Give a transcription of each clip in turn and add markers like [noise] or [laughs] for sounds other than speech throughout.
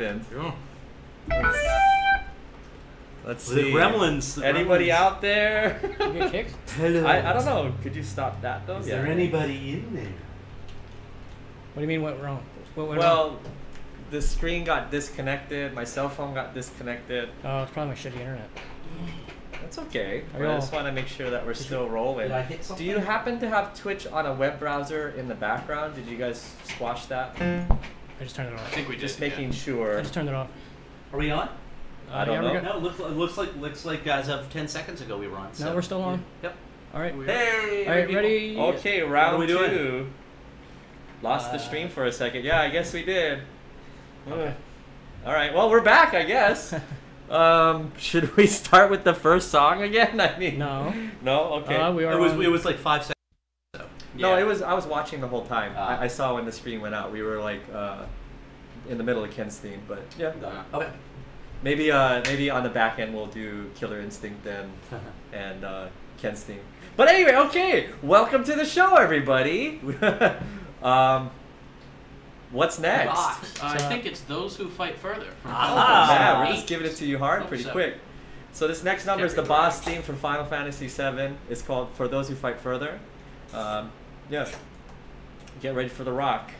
I wonder what happened. Let's The see. gremlins. the Anybody gremlins. out there? You get kicked? [laughs] Hello. I, I don't know. Could you stop that though? Is there anybody in there? What do you mean? What wrong? What went wrong? Well, the screen got disconnected. My cell phone got disconnected. Oh, it's probably my shitty internet. That's okay. I just want to make sure that we're still rolling. Did I hit Do you happen to have Twitch on a web browser in the background? Did you guys squash that? I just turned it off. I think we Just did, yeah. making I just turned it off. Are we on? I don't yeah, know. No, it looks, it looks like looks like as of ten seconds ago we were on. No, so- we're still on. Yep. All right. We- Hey. All right, people. ready? Okay, round we doing? two. Lost the Uh, stream for a second. Yeah, I guess we did. Okay. All right. Well, we're back, I guess. [laughs] um, should we start with the first song again? [laughs] I mean, No. No. Okay. Uh, we are It was on- it was like five seconds. So. No, it was. I was watching the whole time. Ah. I, I saw when the screen went out. We were like uh, in the middle of Ken's theme, but yeah. Uh, okay. Maybe uh, maybe on the back end we'll do Killer Instinct and [laughs] and uh, Ken's theme. But anyway, okay. Welcome to the show, everybody. [laughs] um, what's next? Uh, I think it's those who fight further. From Ah. Final Yeah, we're just giving it to you hard, pretty so. quick. So this next number is the boss theme from Final Fantasy VII. It's called "For Those Who Fight Further." Um, yeah, get ready for the rock.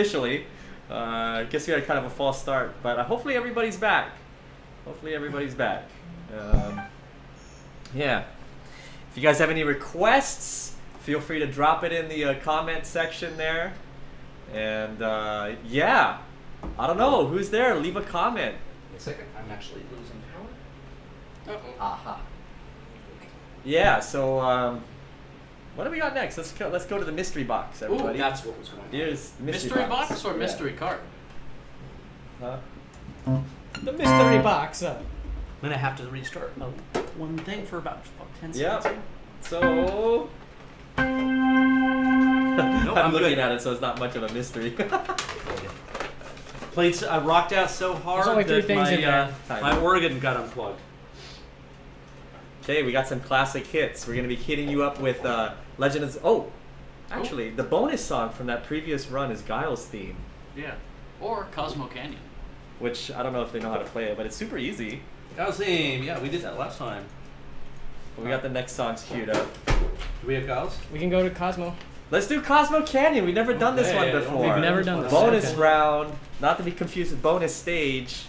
Officially. Uh, I guess we had kind of a false start, but uh, hopefully everybody's back. Hopefully everybody's back. Um, yeah. If you guys have any requests, feel free to drop it in the uh, comment section there. And uh, yeah, I don't know who's there. Leave a comment. Wait a second. I'm actually losing power. Uh-oh. Aha. Yeah. So um, what do we got next? Let's go, let's go to the mystery box, everybody. That's what was going on. Here's the mystery, Mystery box or Yeah. mystery card? Huh? The mystery box. Uh, I'm gonna have to restart uh, one thing for about fuck, ten Yep. seconds. So. [laughs] Nope, I'm, I'm looking good. at it, so it's not much of a mystery. [laughs] Played. I rocked out so hard only three that things my, in there. Uh, my organ got unplugged. Okay, we got some classic hits. We're gonna be hitting you up with uh, Legend of. Oh, actually, the bonus song from that previous run is Guile's theme, Yeah. Or Cosmo Canyon. which I don't know if they know how to play it, but it's super easy. Gauss theme. Yeah, we did that last time. But we got the next songs queued up. Do we have Gauss? we can go to Cosmo. Let's do Cosmo Canyon. We've never done this Okay, one before. We've never done this. bonus Okay. round, not to be confused with bonus stage,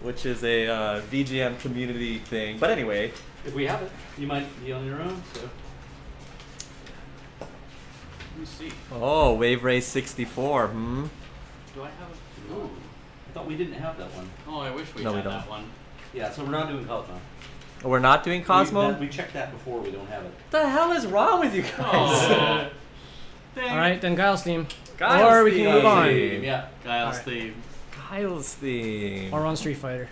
which is a uh, VGM community thing. But anyway, If we have it, you might be on your own. So. Let me see. oh, Wave Race 64. Hmm. Do I have a... Ooh. I thought we didn't have that one. Oh, I wish we No, we don't. that one. Yeah, so we're not doing Cosmo. We're not doing Cosmo. We, we checked that before. We don't have it. What the hell is wrong with you guys? Oh. [laughs] All right, then Guile's theme. Guile's or we can move on. theme. Yeah. Guile's Alright. theme. Kyle's theme. Or on Street Fighter.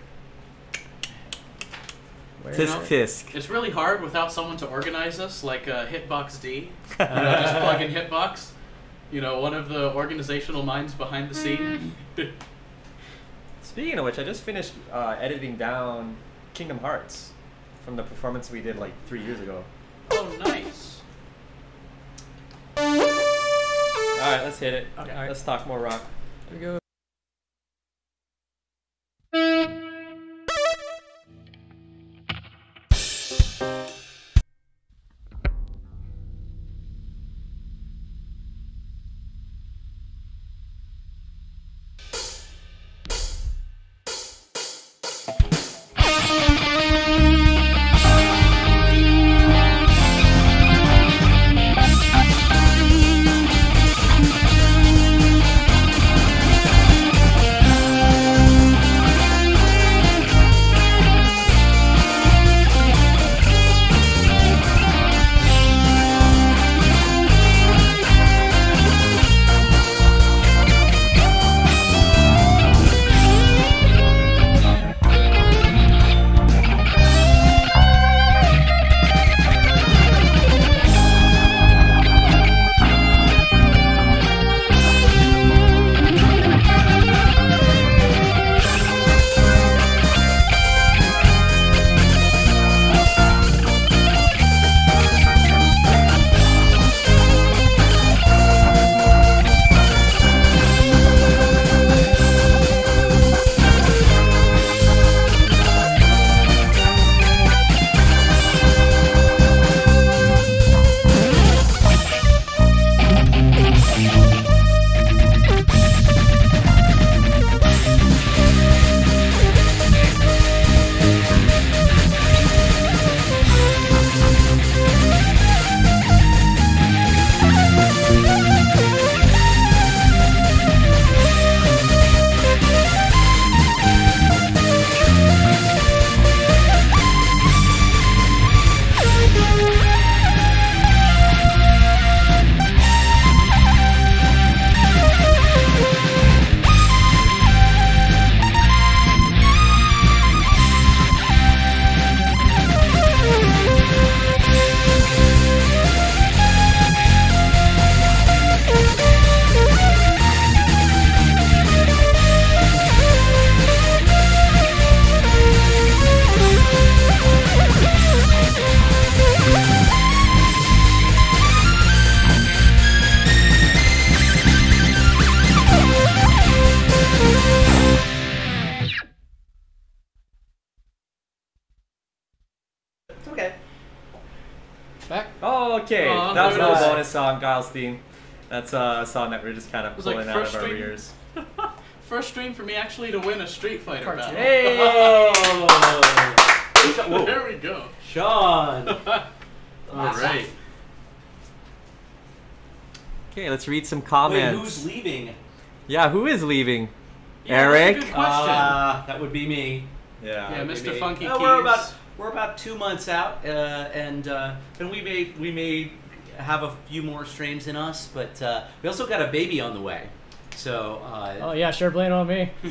Where is Tisk tisk. It's really hard without someone to organize us, like uh, Hitbox D. [laughs] You know, just plug in Hitbox. You know, one of the organizational minds behind the scene. Speaking of which, I just finished uh, editing down Kingdom Hearts from the performance we did like three years ago. oh, nice. All right, let's hit it. Okay, all right. Let's talk more rock. Here we go. Okay, Aw, that was a little bonus song, Guile's theme. That's uh, a song that we're just kind of was like pulling out of our stream. ears. [laughs] First stream for me actually to win a Street Fighter Cartoon. battle. Hey! [laughs] Whoa. there we go. Sean. [laughs] All right. Okay, let's read some Wait, comments. who's leaving? yeah, who is leaving? Yeah, that's a Eric? good question. Uh, that would be me. Yeah. Yeah, That would be Mr. me. Funky we're Keys. About we're about two months out, uh, and uh, and we may we may have a few more streams in us, but uh, we also got a baby on the way. So, uh, Oh yeah, sure, blame it on me. [laughs]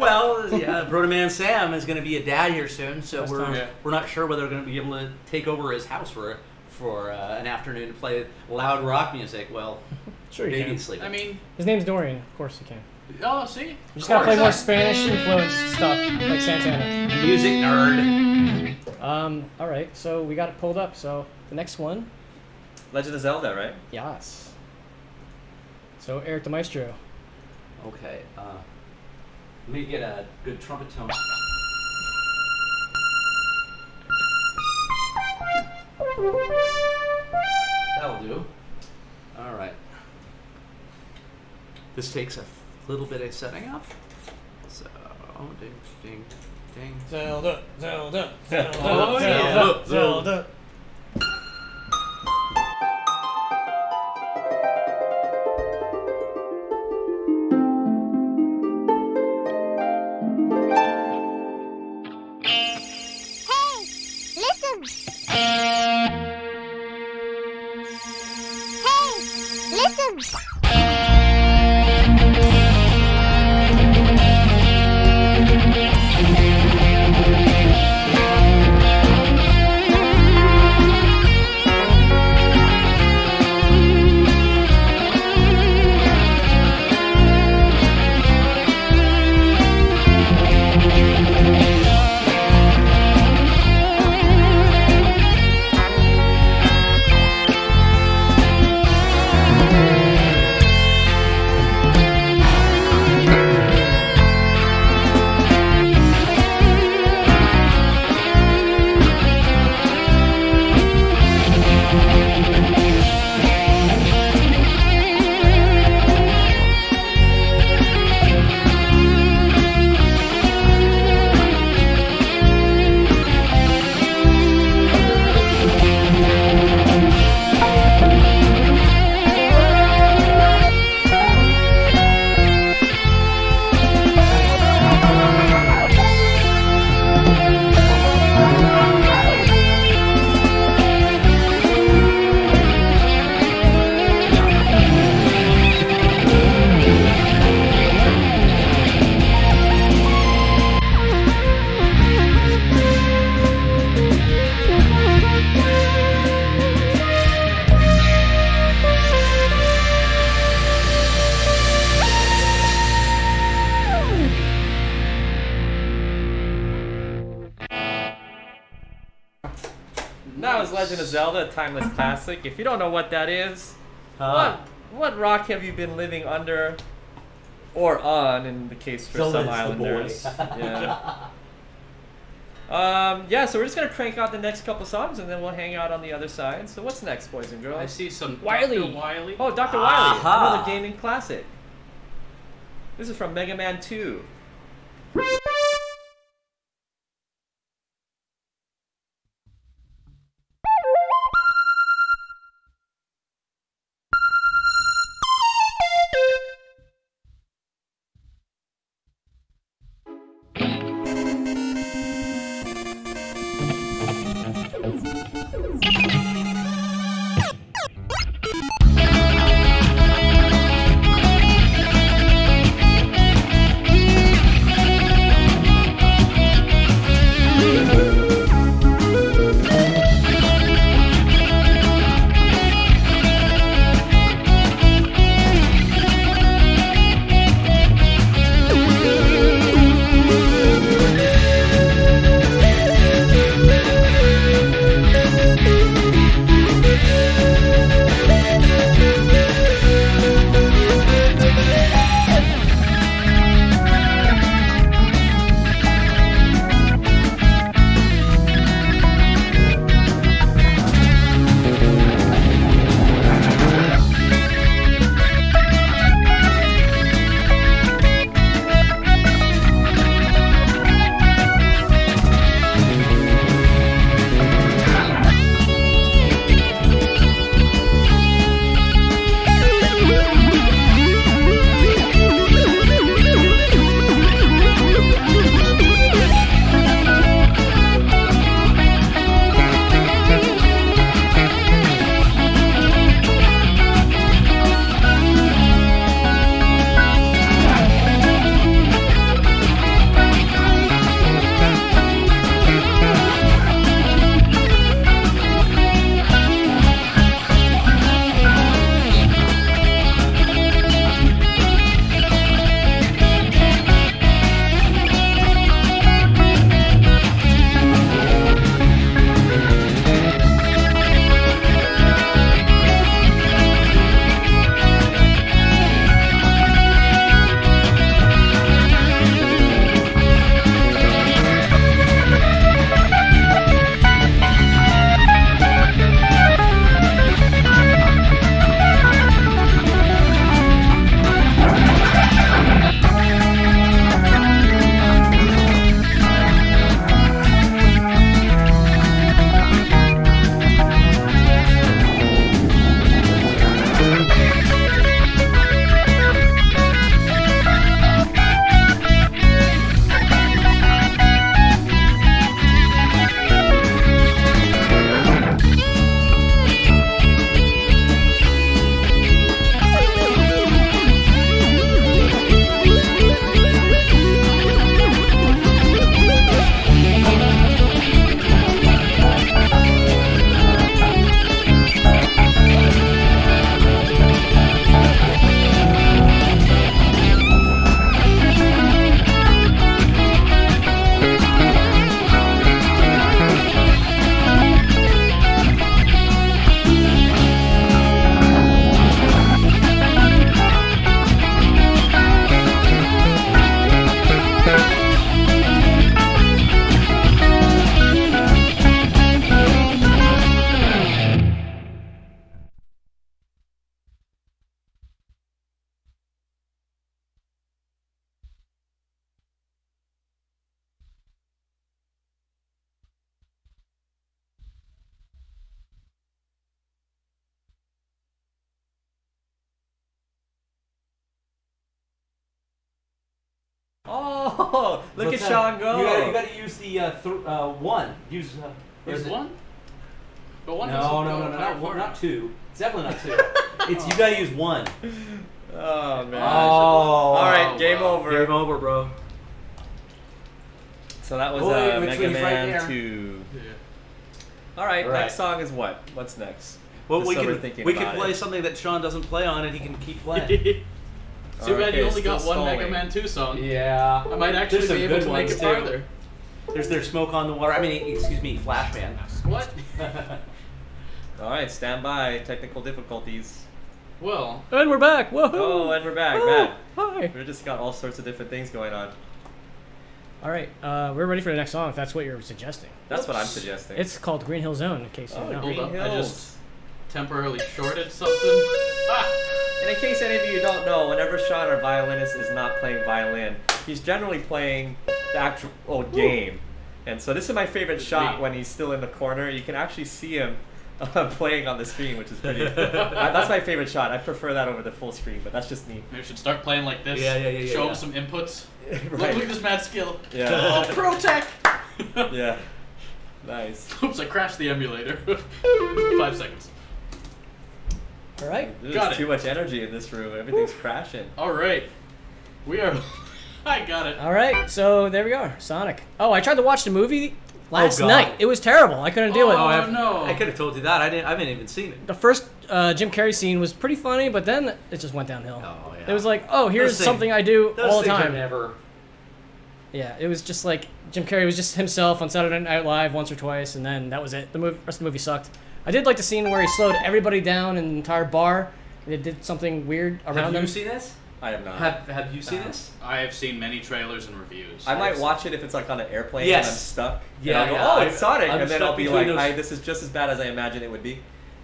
well, yeah, Proto Man Sam is going to be a dad here soon, so That's we're time. Yeah. we're not sure whether we're going to be able to take over his house for for uh, an afternoon to play loud rock music. Well, Sure you baby's can. sleeping. I mean, His name's Dorian. Of course you can. Oh, see? You just gotta play more Spanish influenced stuff like Santana. music nerd. Um. All right. So we got it pulled up. So the next one, Legend of Zelda, right? yes. So Eric the Maestro. Okay. Uh, let me get a good trumpet tone. That'll do. All right. This takes a little bit of setting up. So, ding, ding, ding. Zelda, Zelda, [laughs] Oh, yeah. Zelda. Hey, classic. If you don't know what that is, Uh, what what rock have you been living under or on in the case for Zelda's some islanders? yeah. [laughs] Um, yeah, so we're just gonna crank out the next couple songs and then we'll hang out on the other side. So what's next, boys and girls? I see some Wily. Dr. Wily. Oh, Dr. Aha. Wily, another gaming classic. This is from Mega Man 2. What? What's next? Well, we so can we can play it. something that Sean doesn't play on, and he can keep playing. [laughs] Too bad Okay, you only got one Mega. Man 2 song. yeah. I might actually There's some be able good to make it too. farther. There's their smoke on the water. I mean, excuse me, Flashman. What? [laughs] All right, stand by. Technical difficulties. Well, And we're back. Whoa. Oh, and we're back, Oh, man. Hi. We just got all sorts of different things going on. All right, uh, we're ready for the next song. If that's what you're suggesting, That's what I'm suggesting. it's called Green Hill Zone. In case you Oh, don't know. Green Hold up, I just- temporarily shorted something. Ah! And in case any of you don't know, whenever Sean, our violinist, is not playing violin, he's generally playing the actual game. And so this is my favorite It's shot me. when he's still in the corner. You can actually see him [laughs] playing on the screen, which is pretty. [laughs] that's my favorite shot. I prefer that over the full screen, but that's just me. Maybe we should start playing like this. Yeah, yeah, yeah, yeah, Show yeah. him some inputs. [laughs] Look, right. look at this mad skill. Yeah. Oh, Pro Tech! Yeah. Nice. Oops, I crashed the emulator. Five seconds. All right. There's Got it. too much energy in this room. Everything's crashing. All right. We are. I got it. All right. So there we are. Sonic. Oh, I tried to watch the movie last God. night. It was terrible. I couldn't deal with Oh, it. I- no. I could have told you that. I didn't. I haven't even seen it. The first uh, Jim Carrey scene was pretty funny, but then it just went downhill. Oh, yeah. It was like, oh, here's Those things- something I do Those all the things are time. never. Yeah, it was just like Jim Carrey was just himself on Saturday Night Live once or twice, and then that was it. The movie, rest of the movie sucked. I did like the scene where he slowed everybody down in the entire bar. And it did something weird around Have them. you seen this? I have not. Have Have you seen Uh, this? I have seen many trailers and reviews. I might watch it if it's like on an airplane Yes. and I'm stuck. Yeah, and I'll go, yeah, oh, I- it's Sonic, I'm and then I'll be between like, those- I, this is just as bad as I imagine it would be.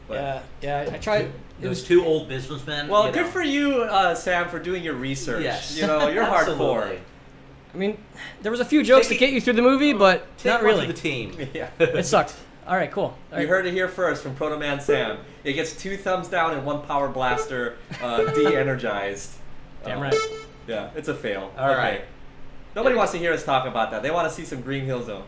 But- Yeah, yeah. I tried. It was two old businessmen. Well, you good know. for you, uh, Sam, for doing your research. Yes. You know, you're hardcore. Absolutely. I mean, there was a few jokes Take to it- get you through the movie, but Take not one really. for the team. [laughs] yeah. It sucked. All right, cool. All You heard it here first from Proto Man Sam. It gets two thumbs down and one power blaster uh, de-energized. Damn Uh, right. Yeah, it's a fail. All right. Nobody wants to hear us talk about that. They want to see some Green Hill Zone.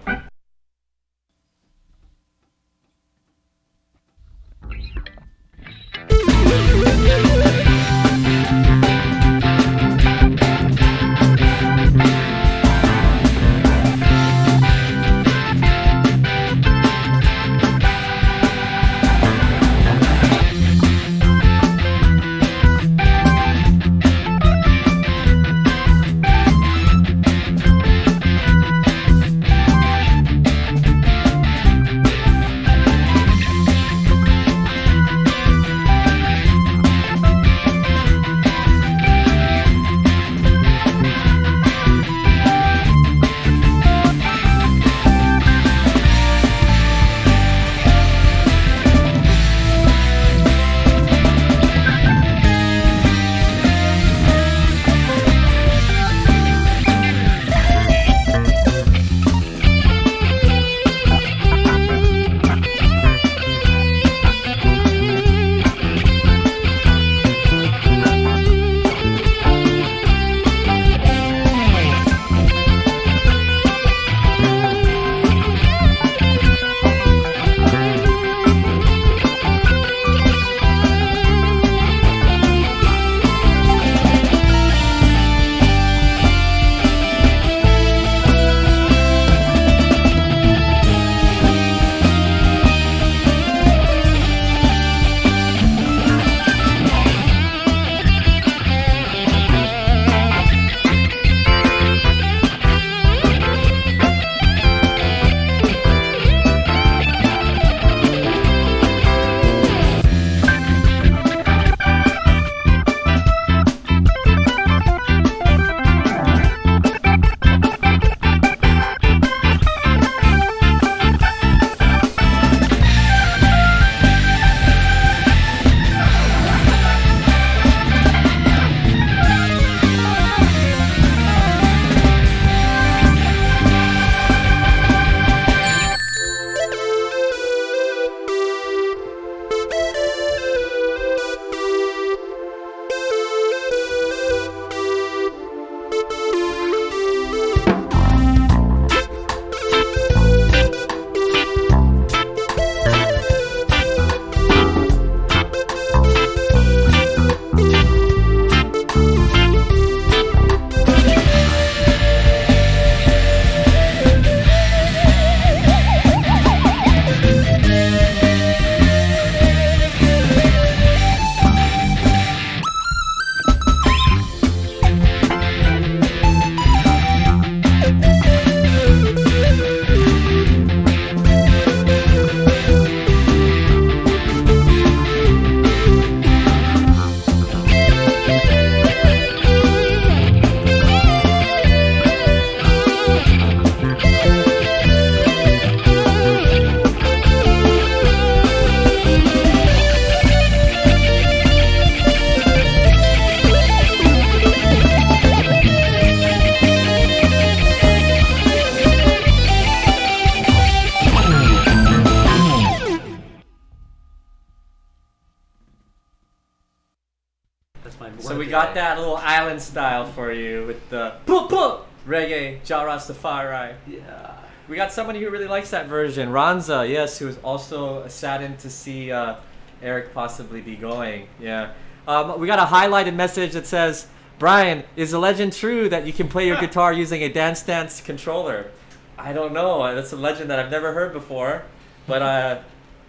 Island style for you with the boop boop reggae Ja Rastafari. Yeah. We got somebody who really likes that version. Ranza, yes, who was also saddened to see uh, Eric possibly be going. Yeah. Um, we got a highlighted message that says, Brian, is the legend true that you can play your [laughs] guitar using a Dance Dance controller? I don't know. Uh, That's a legend that I've never heard before. But uh,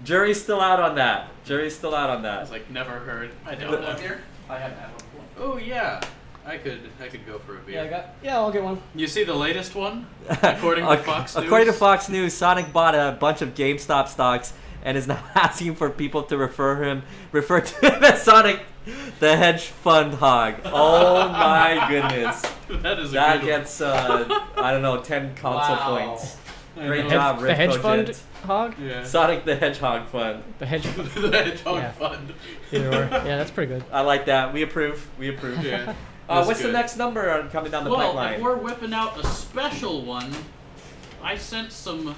jury's still out on that. Jury's still out on I that. was like, never heard. I don't know. Here, I have had one. Oh yeah, I could, I could go for a beer. Yeah, I got. Yeah, I'll get one. You see the latest one? [laughs] According to Fox News. According to Fox News, Sonic bought a bunch of GameStop stocks and is now [laughs] asking for people to refer him refer to him as Sonic the Hedge Fund Hog. Oh my [laughs] goodness. that is a That good gets uh, I don't know, ten console Wow. points. Great know. job, the hedge fund hog. Yeah. Sonic the Hedgehog Fund. The hedge. the Hedgehog Yeah. Fund. Either or. Yeah, that's pretty good. I like that. We approve. We approve. Yeah. Uh, That's what's the next number coming down the well, pipeline? if we're whipping out a special one, I sent some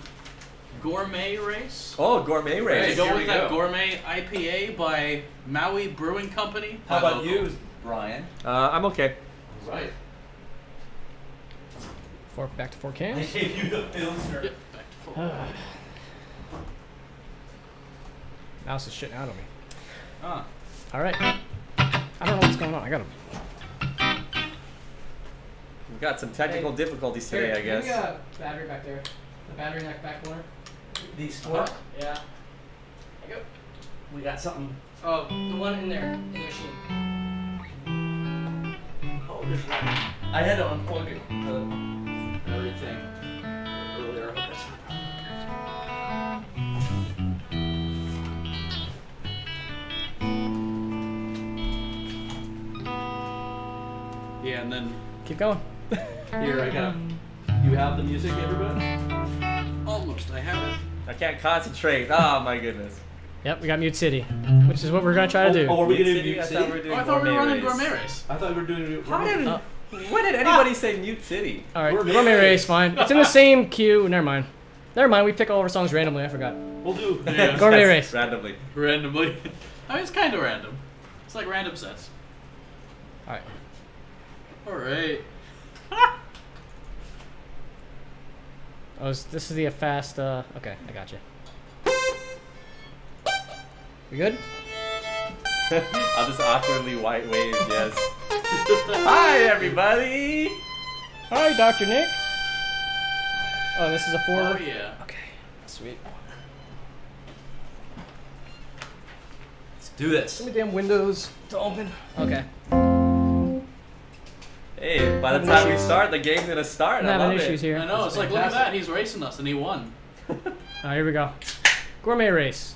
gourmet race. Oh, gourmet to race. go here with that go. gourmet IPA by Maui Brewing Company. How about local. you, Brian? Uh, I'm okay. Right. Four back to four cans. I cans. gave you the pilsner. Yep, back to full. [sighs] Mouse is shitting out on me. Ah. All right. I don't know what's going on. I got him. We've got some technical Hey, difficulties today, I guess. battery back there. The battery in that back corner. These Yeah. There you go. We got something. Oh, the one in there in the machine. Oh, there's one. I had to unplug it. Uh, everything earlier. I hope that's Yeah, and then Keep going. Here, I got. You have the music, everybody. almost I have it. I can't concentrate. Oh my goodness. Yep, we got Mute City, which is what we're gonna try to do. Oh, are we Mute gonna do City? Mute I thought we were doing Oh, I thought we were running race. gourmet. I thought we were doing. How did, Uh, when did anybody say Mute City? All right, Gourmet gourmet race. race, fine. It's in the same queue. Never mind. Never mind. We pick all of our songs randomly. I forgot. We'll do. Yeah. Gourmet Yes, race. Randomly. Randomly. [laughs] I mean, it's kind of random. It's like random sets. All right. All right. Oh, is- this is the fast. Uh, okay, I got you. You good? [laughs] I'll just awkwardly white wave, yes. [laughs] Hi, everybody! Hi, Doctor Nick. Oh, this is a four. Oh yeah. Okay, sweet. Let's do this. Let me damn windows to open. Okay. Hey, by the time we start, the game's gonna start. I'm I having love issues it. here. I know. That's It's like look at that. He's racing us and he won. [laughs] All right, here we go. Gourmet race.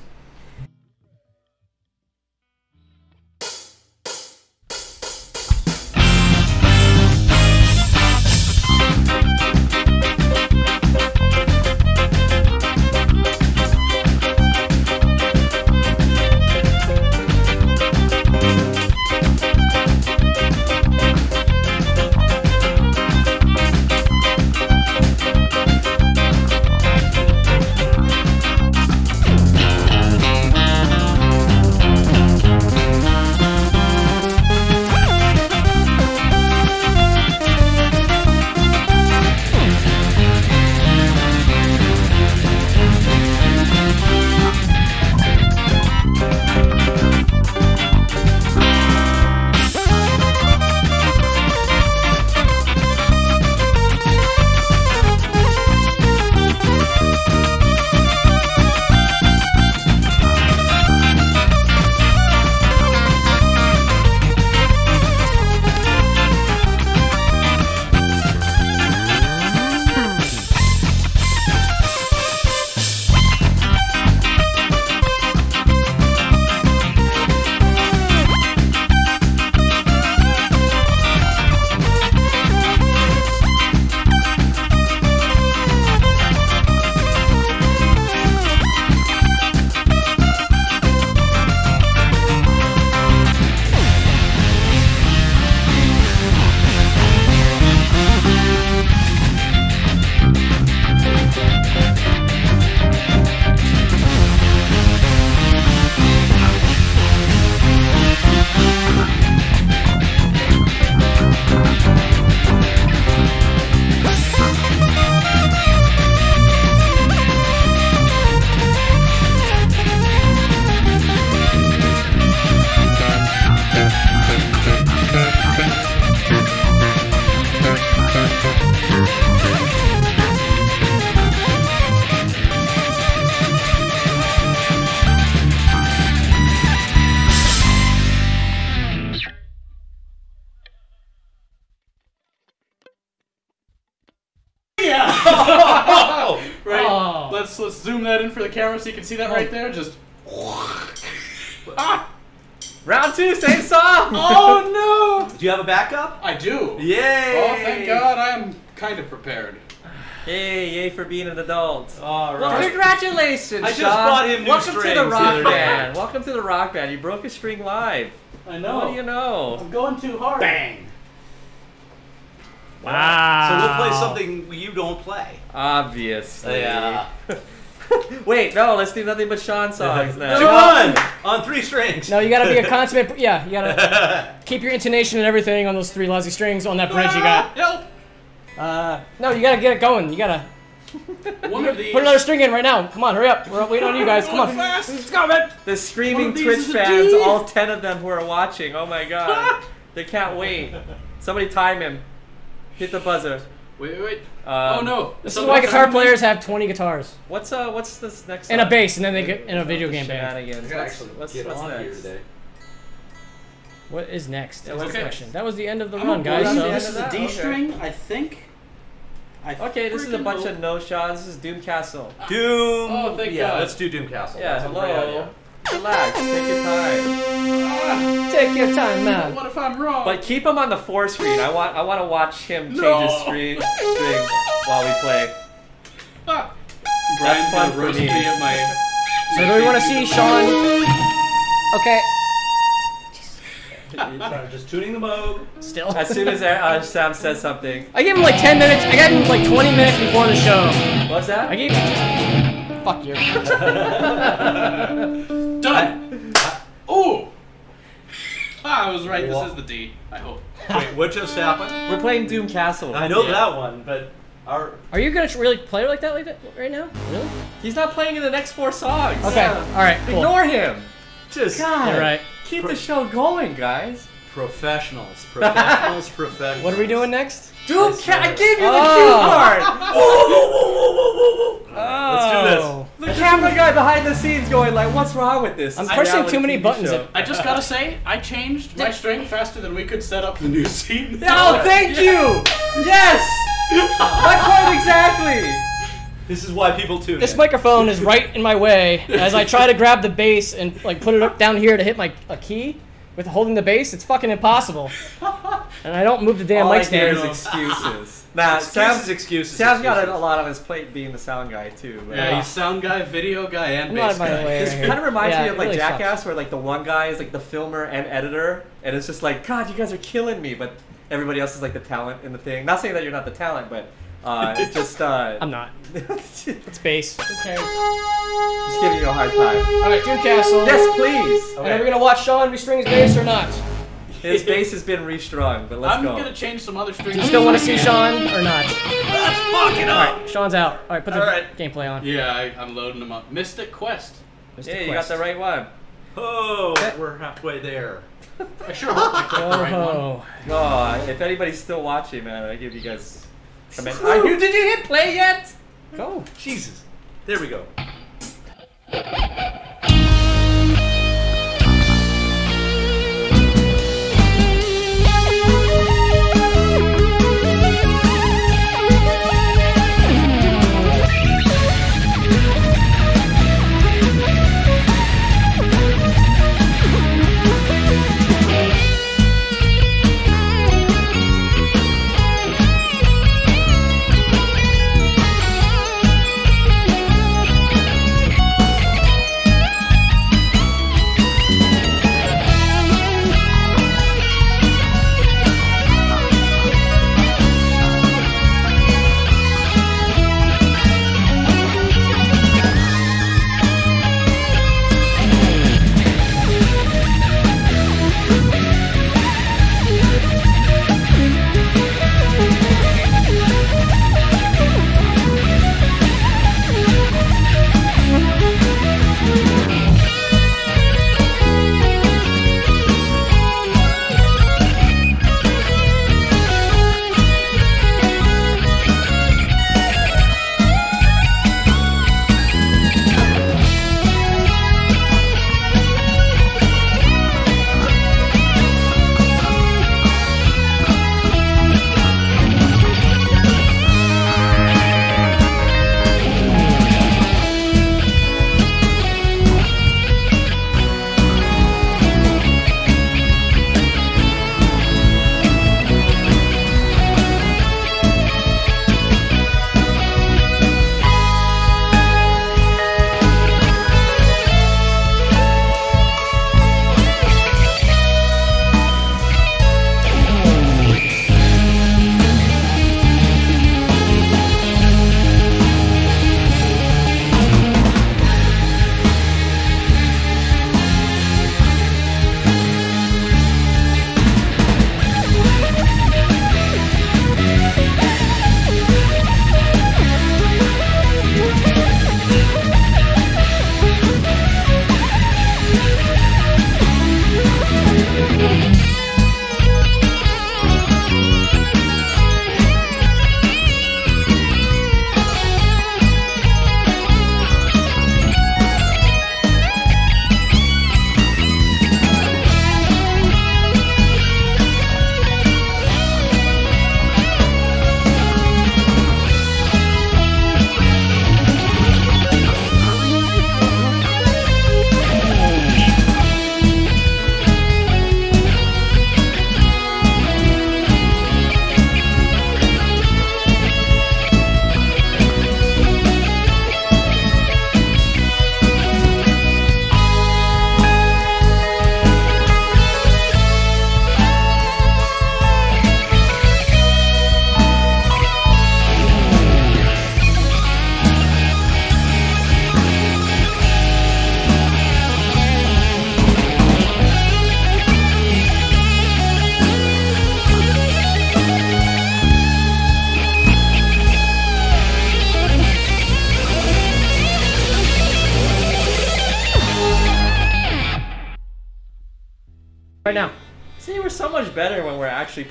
In for the camera so you can see that right there. Just. [laughs] ah! Round two, same song. [laughs] Oh no! Do you have a backup? I do. Yay! Oh, thank God, I am kind of prepared. Yay, yay for being an adult. All Well, congratulations, I just Sean. brought him new Welcome to strings the the rock other day. band. Welcome to the rock band. You broke a string live. I know. What do you know? I'm going too hard. Bang. Wow. So we'll play something you don't play. Obviously. Yeah. [laughs] Wait, no, let's do nothing but Sean [laughs] songs Come now. on! On three strings. No, you gotta be a [laughs] consummate. Yeah, you gotta [laughs] keep your intonation and everything on those three lousy strings on that bridge you got. Help! Uh, no, you gotta get it going. You gotta One of these. put another string in right now. Come on, hurry up. We're waiting on you guys. Come on. Fast. Let's go, man. The screaming Twitch fans, all ten of them who are watching. Oh my god. they can't wait. Somebody time him. Hit the buzzer. Wait, wait, wait. Um, oh no. This is why guitar players have 20 guitars What's uh what's this next and a bass, and then they get in a video game band. Shenanigans. What's, what's, what's next? What is next? Yeah, That's what's next? question. That was the end of the I'm run, guys. So this is a Okay. String, I think. I Okay, this is a bunch hope- of no shots. This is Doom Castle. Doom. Oh, thank yeah, God. let's do Doom Castle. Yeah, That's a great hello. Idea. Relax, take your time. take your time, man. What if I'm wrong? But keep him on the four screen. I want I want to watch him change No. his screen string while we play. Ah. Brian's fun for me. me at my. So do we want to see Sean? Okay. Sorry, just tuning the mode. Still. As soon as uh, Sam says something, I gave him like 10 minutes. I gave him like 20 minutes before the show. what's that? I gave. Fuck you. [laughs] [laughs] Done. oh. Ah, I was right. This is the D. I hope. Wait, what just happened? We're playing Doom Castle. I know Yeah. that one, but our Are you gonna really play like that, like that right now? Really? He's not playing in the next four songs. Okay. All right. Cool. Ignore him. just God. You're right. Keep the show going, guys. Professionals, professionals, [laughs] professionals. What are we doing next? Doom Yes, Ca- I gave you the Oh. cue card. [laughs] Let's do this. Oh. The camera guy behind the scenes going like, "What's wrong with this?" I'm It's pressing too many TV buttons at- I just gotta say, I changed my string faster than we could set up the new scene. [laughs] Oh, thank you. Yes. My point exactly. This is why people tune This in. microphone is right in my way as I try to grab the bass and like put it up down here to hit my a key with holding the bass. It's fucking impossible. [laughs] And I don't move the damn All I mic hear stand. is excuses. [laughs] Nah, Excuses, Sam's excuses. Sam's got a, excuses. a lot on his plate being the sound guy too. but- Yeah, he's sound guy, video guy, and I'm bass in my guy. way. This right kind of reminds Yeah, me of like really Jackass, sucks. where like the one guy is like the filmer and editor, and it's just like, God, you guys are killing me, but everybody else is like the talent in the thing. Not saying that you're not the talent, but uh, [laughs] just uh, I'm not. [laughs] just It's bass. Okay. giving you a hard time. All right, Doom Castle. Yes, please. And are we gonna watch Sean restring his bass or not? His bass has been restrung, but let's I'm go. gonna change some other strings. Do you still want to see Sean or not? Let's fuck it up. right, Sean's out. All right, put the All right. gameplay on. Yeah, I, I'm loading them up. Mystic Quest. Mr. Yeah, you got the right one. Oh, we're halfway there. [laughs] I sure hope I clicked the right one. Oh, if anybody's still watching, man, I give you guys. Comment. Are you, did you hit play yet? Go. Jesus. There we go.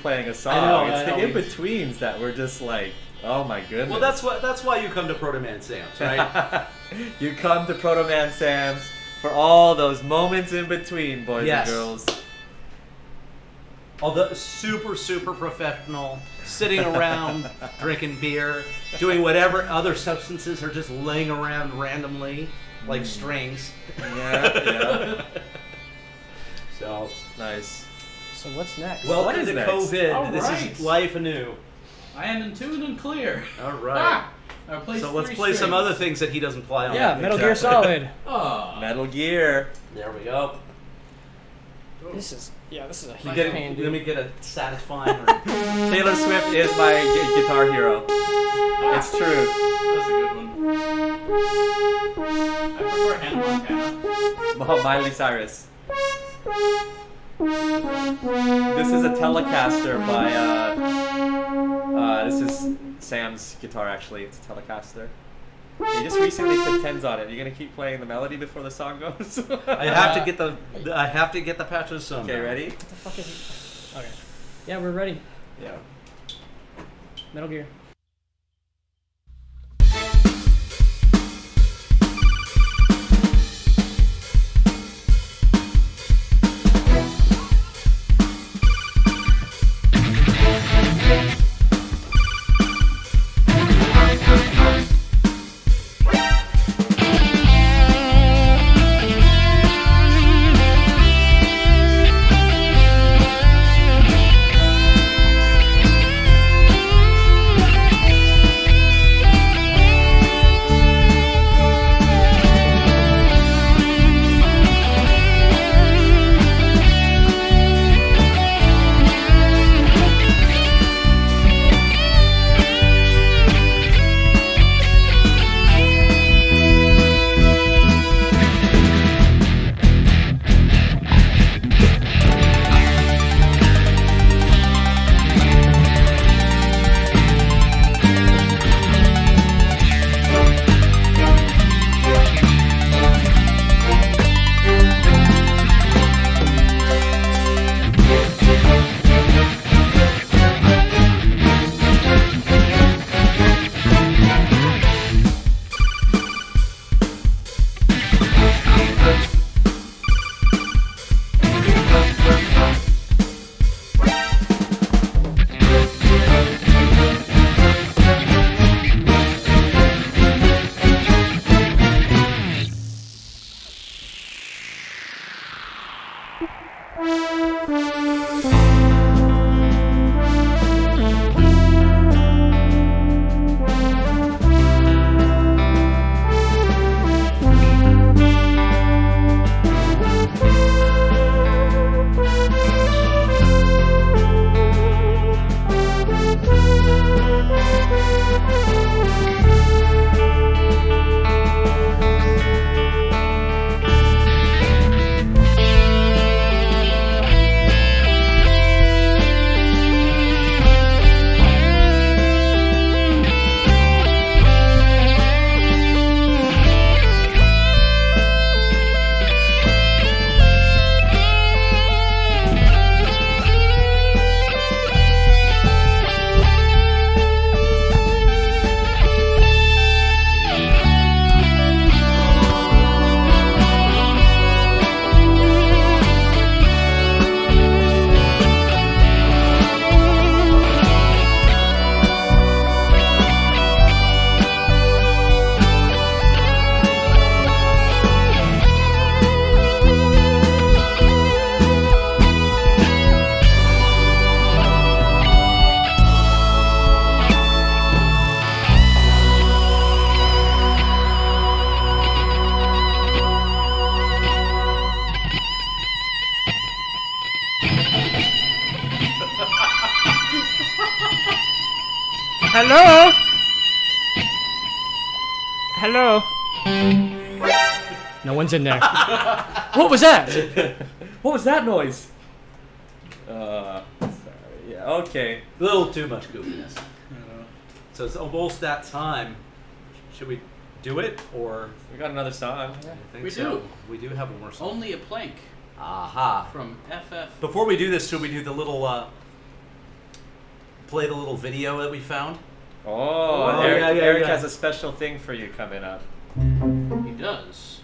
Playing a song. know, it's the in betweens that we're just like, oh my goodness. Well, that's what that's why you come to Proto Man Sam's, right? [laughs] you come to Proto Man Sam's for all those moments in between, boys Yes. and girls. Although super super professional, sitting around [laughs] drinking beer, doing whatever other substances are just laying around randomly like mm. strings. Yeah, yeah. [laughs] So nice. So what's next? welcome is to next? COVID. All this right. is life anew. I am in tune and clear. All [laughs] right. Ah, So let's three play some other things that he doesn't play on. yeah, Metal Gear Solid. [laughs] Ah. Metal Gear. There we go. This is yeah, this is a You huge get, pain, let me get a satisfying. [laughs] Taylor Swift is my gu- guitar hero. It's true. That's a good one. I prefer Hannah Montana. Oh, Miley Cyrus. This is a Telecaster by, uh, uh, this is Sam's guitar actually, it's a Telecaster. He just recently put tens on it. You're gonna keep playing the melody before the song goes? I have to get the I have to get the patches somehow. Okay, ready? What the fuck is he? Okay. Yeah, we're ready. Yeah. Metal Gear. No in there. what was that? What was that noise? Uh, sorry. Yeah. Okay. A little too much goofiness. So it's almost that time. Should we do it or? We got another song. I think We so. do. We do have one more song. Only a plank. Aha. from FF. Before we do this, should we do the little uh, play the little video that we found? Oh, Oh, Eric, yeah, yeah, Eric yeah. has a special thing for you coming up. He does.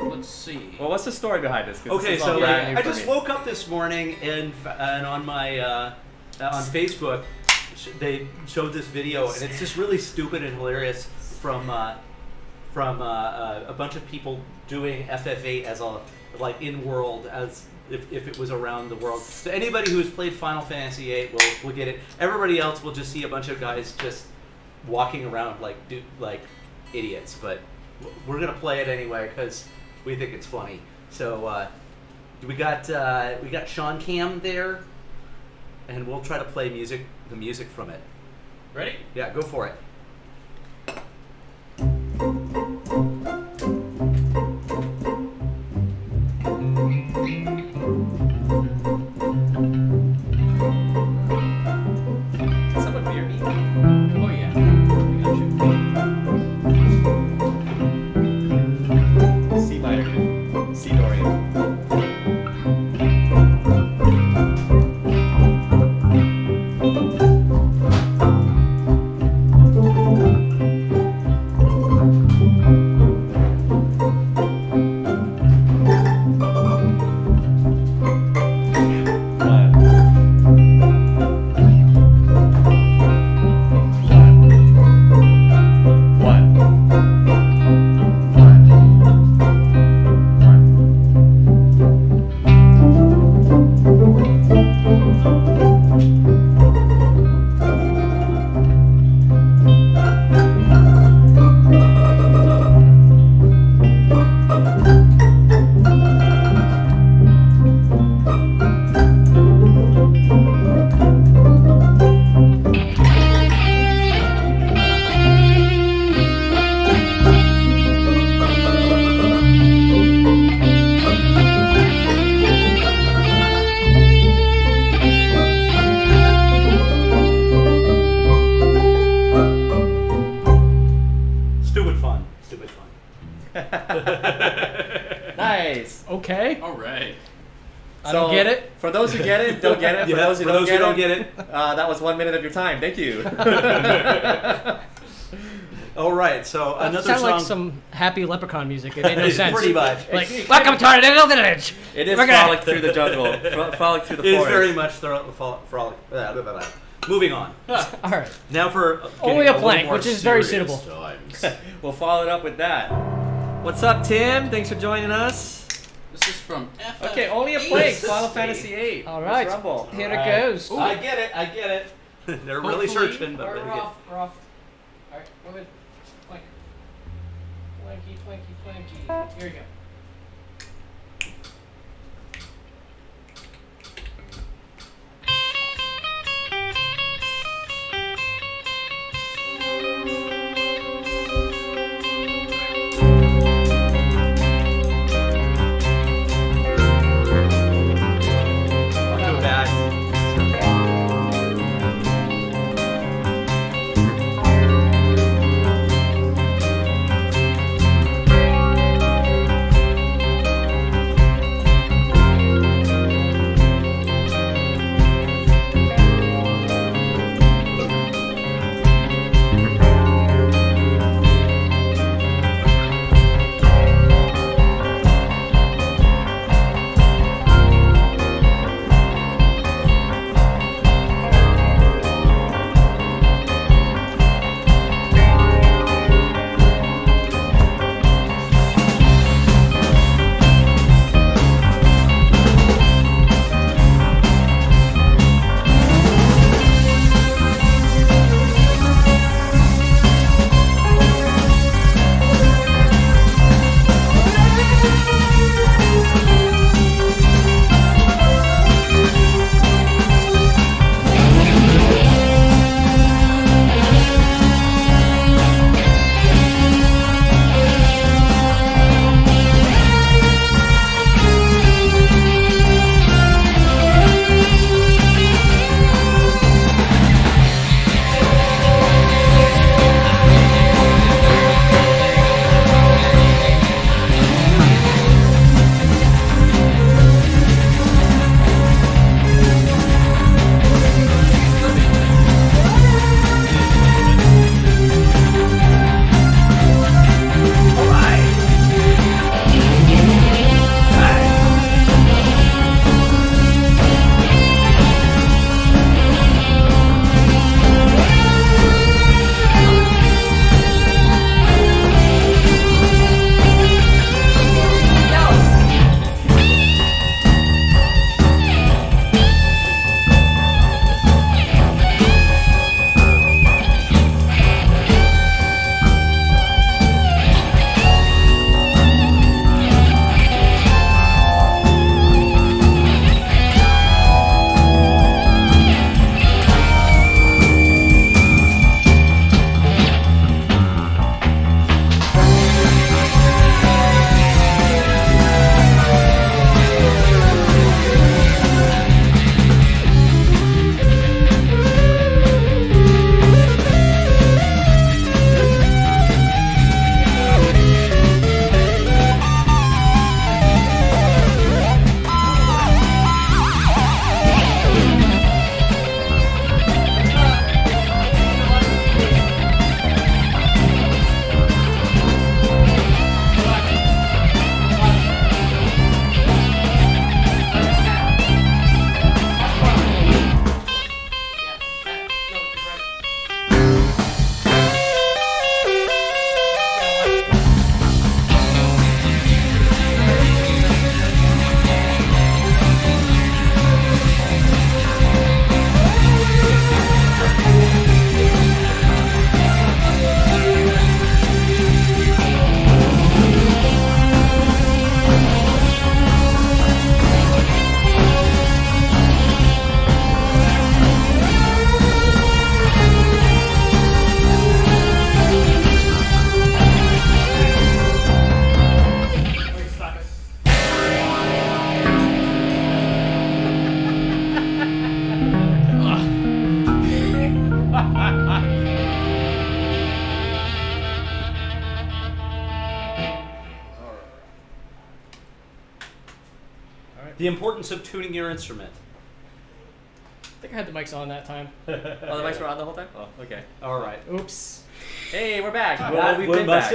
Let's see. Well, what's the story behind this? 'Cause this Okay, is all so brand like, I just me. woke up this morning and and on my uh, uh, on Facebook they showed this video and it's just really stupid and hilarious from uh, from uh, uh, a bunch of people doing FF8 as a like in world as if, if it was around the world. So anybody who has played Final Fantasy VIII will will get it. Everybody else will just see a bunch of guys just walking around like do, like idiots. But w- we're gonna play it anyway because we think it's funny. So uh, we got uh, we got Sean Cam there, and we'll try to play music the music from it. Ready? Yeah, go for it. [laughs] who don't get it. For Yeah, those who for don't, those get, who don't it, get it. uh, that was one minute of your time. Thank you. [laughs] All right, so That another sounded song. like some happy leprechaun music. It made no [laughs] sense. Pretty much. Like, welcome to our little village. it is We're gonna- through the jungle, Fro- frolic through the It is forest. very much thro- fro- frolic. blah, blah, blah, blah. Moving on. All right. Now for Only getting a plank, more which is very suitable. We'll follow it up with that. What's up, Tim? Thanks for joining us. This is from FF. Okay, only a eight. plank. Final Fantasy VIII. All rumble. Here Alright. it goes. Ooh. I get it. I get it. [laughs] They're really Hopefully- searching, but Alright, they we're get- off. We're off. All right, go ahead. Plank. Planky, planky, planky. Here we go.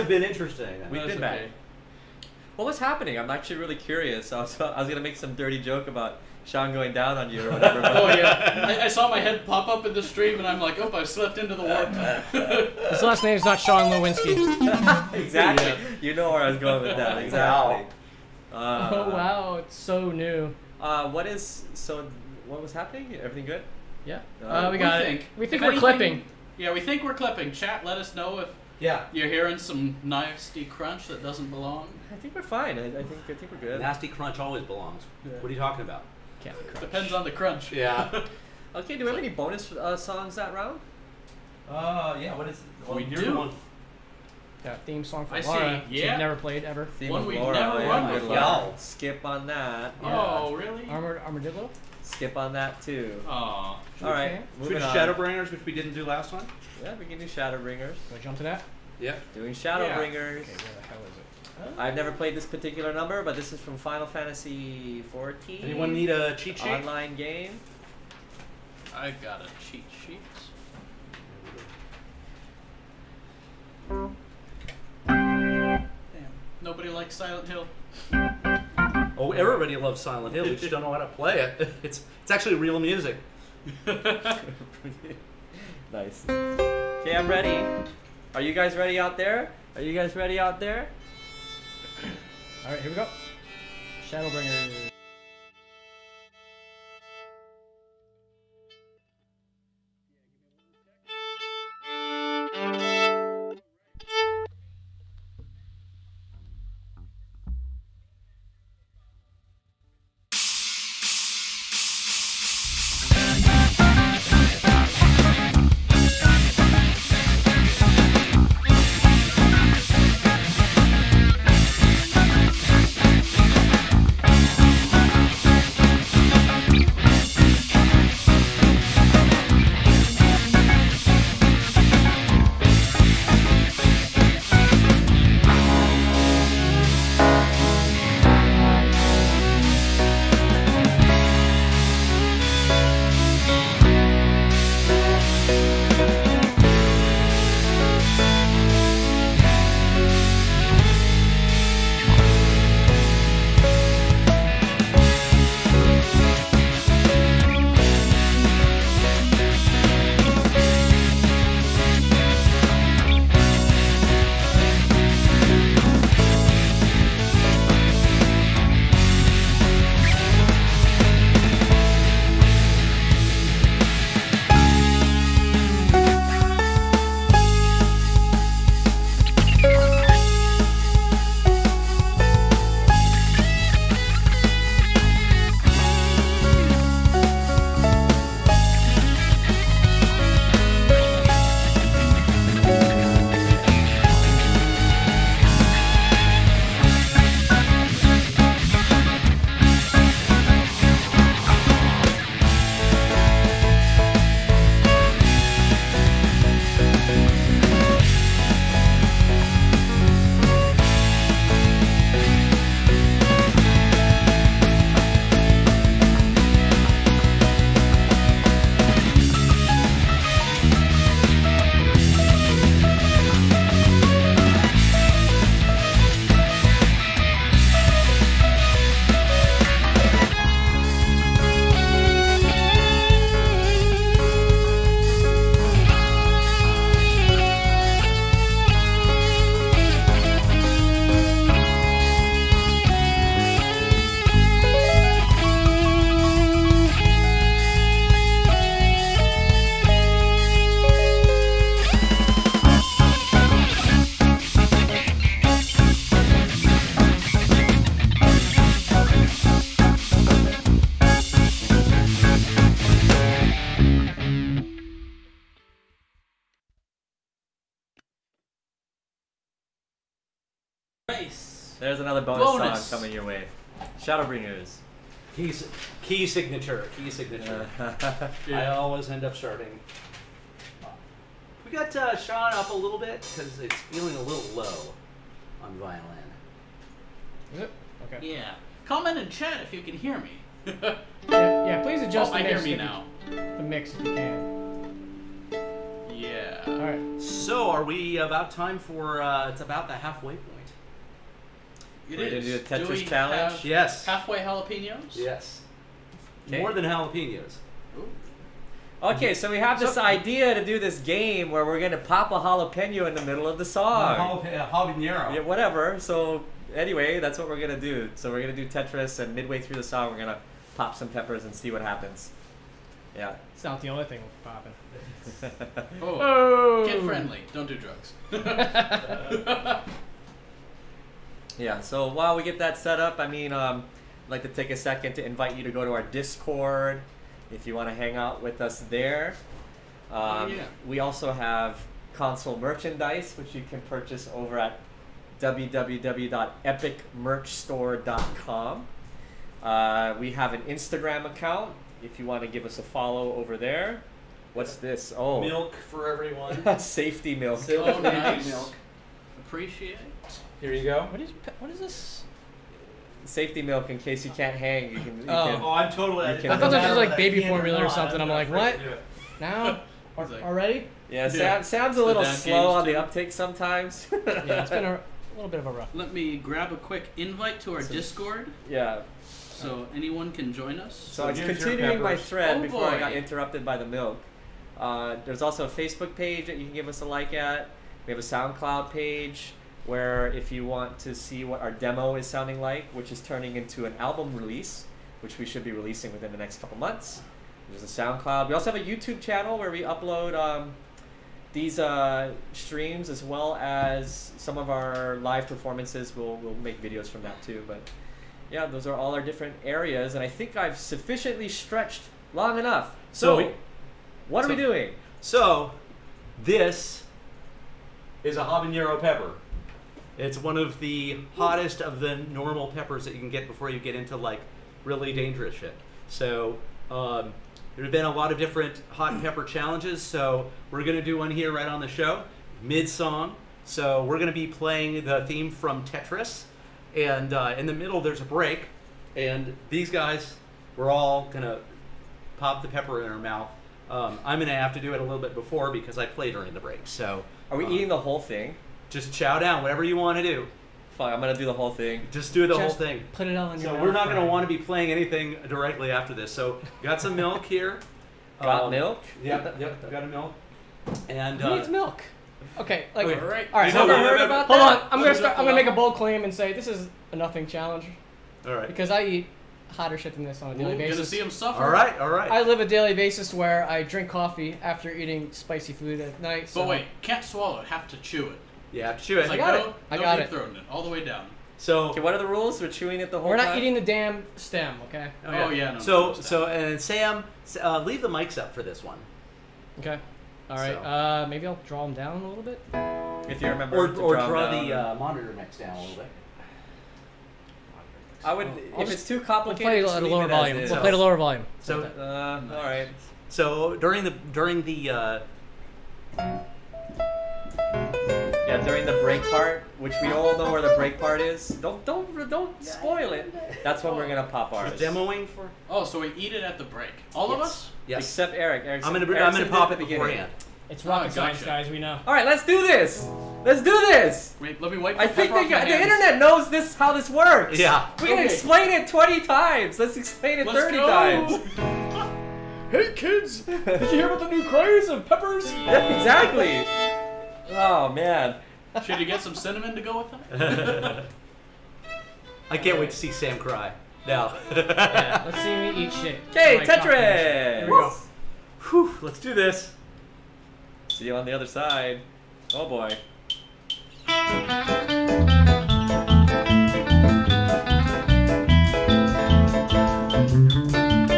Have been interesting. We've been okay. back. Well, what's happening? I'm actually really curious. I was, I was gonna make some dirty joke about Sean going down on you or whatever. but- Oh yeah, I, I saw my head pop up in the stream, and I'm like, oh, I slipped into the warp. [laughs] His last name's not Sean Lewinsky. [laughs] exactly. Yeah. You know where I was going with that. Exactly. Uh, oh wow, it's so new. Uh, what is so? What was happening? Everything good? Yeah. Uh, Uh, we We got think. it. We think If we're anything- clipping. Yeah, we think we're clipping. Chat, let us know if Yeah. you're hearing some nasty crunch that doesn't belong. I think we're fine. I, I think I think we're good. Nasty crunch always belongs. Yeah. What are you talking about? Captain Crunch. Depends on the crunch. Yeah. [laughs] Okay. Do we have any bonus uh, songs that round? Uh, yeah. What is? well, We do. one- Yeah, theme song for I see, Laura. yeah. She's never played ever. Theme One of we've Laura. never Oh, run yeah, good before. luck. Skip on that. Oh, really? Armored Armadillo. Skip on that too. Aw. All right. Okay. Should we do on. Shadowbringers, which we didn't do last time? Yeah, we can do Shadowbringers. Can I jump to that? Yeah. Doing Shadowbringers. Okay, where the hell is it? I've never played this particular number, but this is from Final Fantasy XIV. Anyone need a cheat sheet? online game? I've got a cheat sheet. Damn. Nobody likes Silent Hill. Oh, everybody loves Silent Hill. We just don't know how to play it. [laughs] It's it's actually real music. [laughs] nice. Okay, I'm ready. Are you guys ready out there? Are you guys ready out there? All right, here we go. Shadowbringer. Another bonus, Bonus. song coming your way. Shadowbringers. Key, key signature. Key signature. [laughs] I always end up starting. We got uh, Sean up a little bit because it's feeling a little low on violin. Is it? Okay. Yeah. Comment in chat if you can hear me. [laughs] Yeah, yeah, please adjust oh, the I mix. hear me if you- now. The mix if you can. Yeah. All right. So, are we about time for? Uh, it's about the halfway point. It Ready to is. do a Tetris we challenge? have Yes. Halfway jalapenos. Yes. Okay. More than jalapenos. Ooh. Okay, so we have this So- idea to do this game where we're gonna pop a jalapeno in the middle of the song. Habanero. Yeah, whatever. So anyway, that's what we're gonna do. So we're gonna do Tetris, and midway through the song, we're gonna pop some peppers and see what happens. Yeah. It's not the only thing we're popping. [laughs] [laughs] Oh. Oh. oh. Kid friendly. Don't do drugs. [laughs] Yeah, so while we get that set up, I mean, um, I'd like to take a second to invite you to go to our Discord if you want to hang out with us there. Um, Oh, yeah. We also have console merchandise, which you can purchase over at www.epicmerchstore.com. Uh, we have an Instagram account if you want to give us a follow over there. What's this? Oh, Milk for everyone. [laughs] safety milk. Oh, nice. milk. Appreciate. Here you go. What is what is this? Safety milk in case you can't hang. You can. You Oh. can Oh, I'm totally. You can- I thought this was like baby formula or something. I'm not like, what? to do it. Now? [laughs] Like- already? Yeah, Yeah. Sam, Sam's a little slow game's on the too- uptake sometimes. [laughs] Yeah, it's been a, a little bit of a rough. Let me grab a quick invite to our Discord yeah. so anyone can join us. So, I was continuing my thread Oh, before I got interrupted by the milk. Uh, there's also a Facebook page that you can give us a like at. We have a SoundCloud page where if you want to see what our demo is sounding like, which is turning into an album release, which we should be releasing within the next couple months. There's a SoundCloud. We also have a YouTube channel where we upload um, these uh, streams as well as some of our live performances. We'll, we'll make videos from that too. But yeah, those are all our different areas, and I think I've sufficiently stretched long enough. So, So we- what are we doing? So, this is a habanero pepper. It's one of the hottest of the normal peppers that you can get before you get into like really dangerous shit. So, um, there have been a lot of different hot pepper challenges. So, we're gonna do one here right on the show, mid song. So, we're gonna be playing the theme from Tetris, and uh, in the middle there's a break, and these guys, we're all gonna pop the pepper in our mouth. Um, I'm gonna have to do it a little bit before because I play during the break. So Are we uh, eating the whole thing? Just chow down, whatever you want to do. Fine, I'm gonna do the whole thing. Just do the Just whole thing. Put it all in your So we're not gonna want to be playing anything directly after this. So got some milk here. [laughs] Got Um, milk? Yep, yep, got a milk. And Who uh, needs milk? Okay, like, Okay. all Alright. right. You Never heard remember- about hold that. on, I'm hold gonna start. I'm gonna make a bold claim and say this is a nothing challenge all right, because I eat hotter shit than this on a daily We're gonna basis. see him suffer. all right, all right. I live a daily basis where I drink coffee after eating spicy food at night. So But wait, can't swallow it. Have to chew it. Yeah, chew it. It's like got no, it. I no got deep it. throating it all the way down. so Okay, what are the rules? We're chewing it the whole we're not time. eating the damn stem, okay? Oh, yeah, no, so no, so and Sam, uh, leave the mics up for this one. Okay. All right. So- Uh, maybe I'll draw them down a little bit. If you remember Or, to or draw draw the uh, monitor next down a little bit. I would, I'll if just- it's too complicated, We'll complicated, play just at a lower volume. We'll play it at a lower volume. So Uh, all right. so during the during the uh, Yeah, during the break part, which we all know where the break part is. Don't don't don't spoil it. That's when we're gonna pop ours. demoing for Oh, so we eat it at the break. All of Yes. us? Yes. Except Eric. Eric's, I'm gonna I'm Eric's gonna did pop at it the beginning. beforehand. It's Oh, rocket science, gotcha. guys. We know. All right, let's do this. Let's do this. Wait, let me wipe. I think pepper the, off my the hands. internet knows this how this works. Yeah. We can Okay. explain it 20 times. Let's explain it Let's 30 go. times. [laughs] Hey kids, [laughs] did you hear about the new craze of peppers? Yeah, exactly. Oh man. Should you get some cinnamon to go with that? [laughs] I can't wait to see Sam cry. Now. yeah, [laughs] let's see me eat shit. Okay, oh Like. Tetris. Here we go. Whew, let's do this. See you on the other side. Oh boy.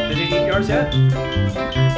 Did you eat yours yet?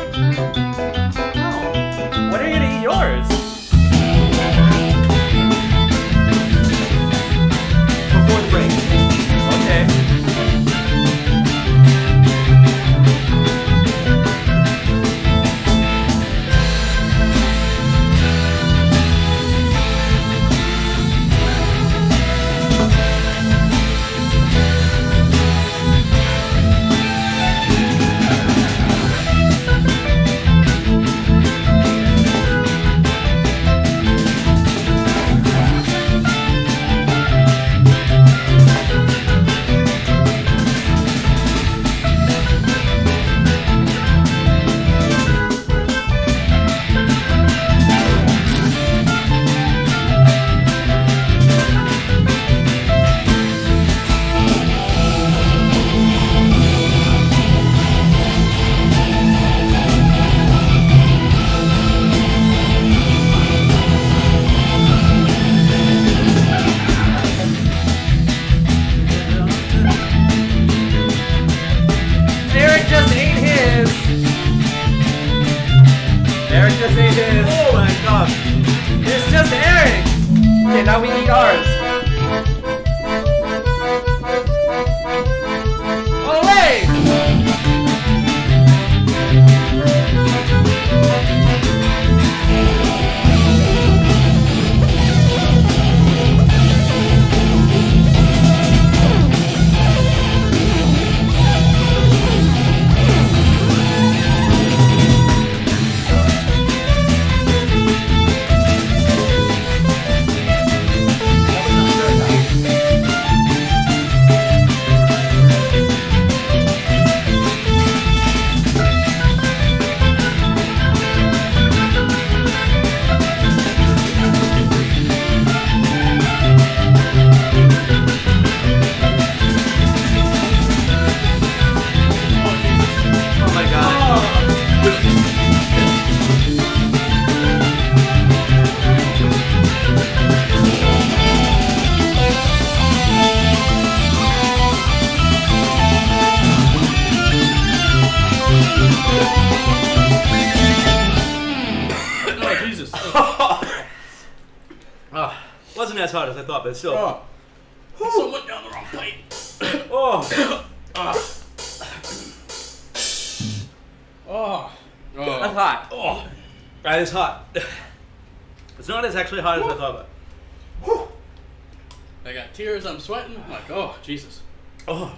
Jesus. oh,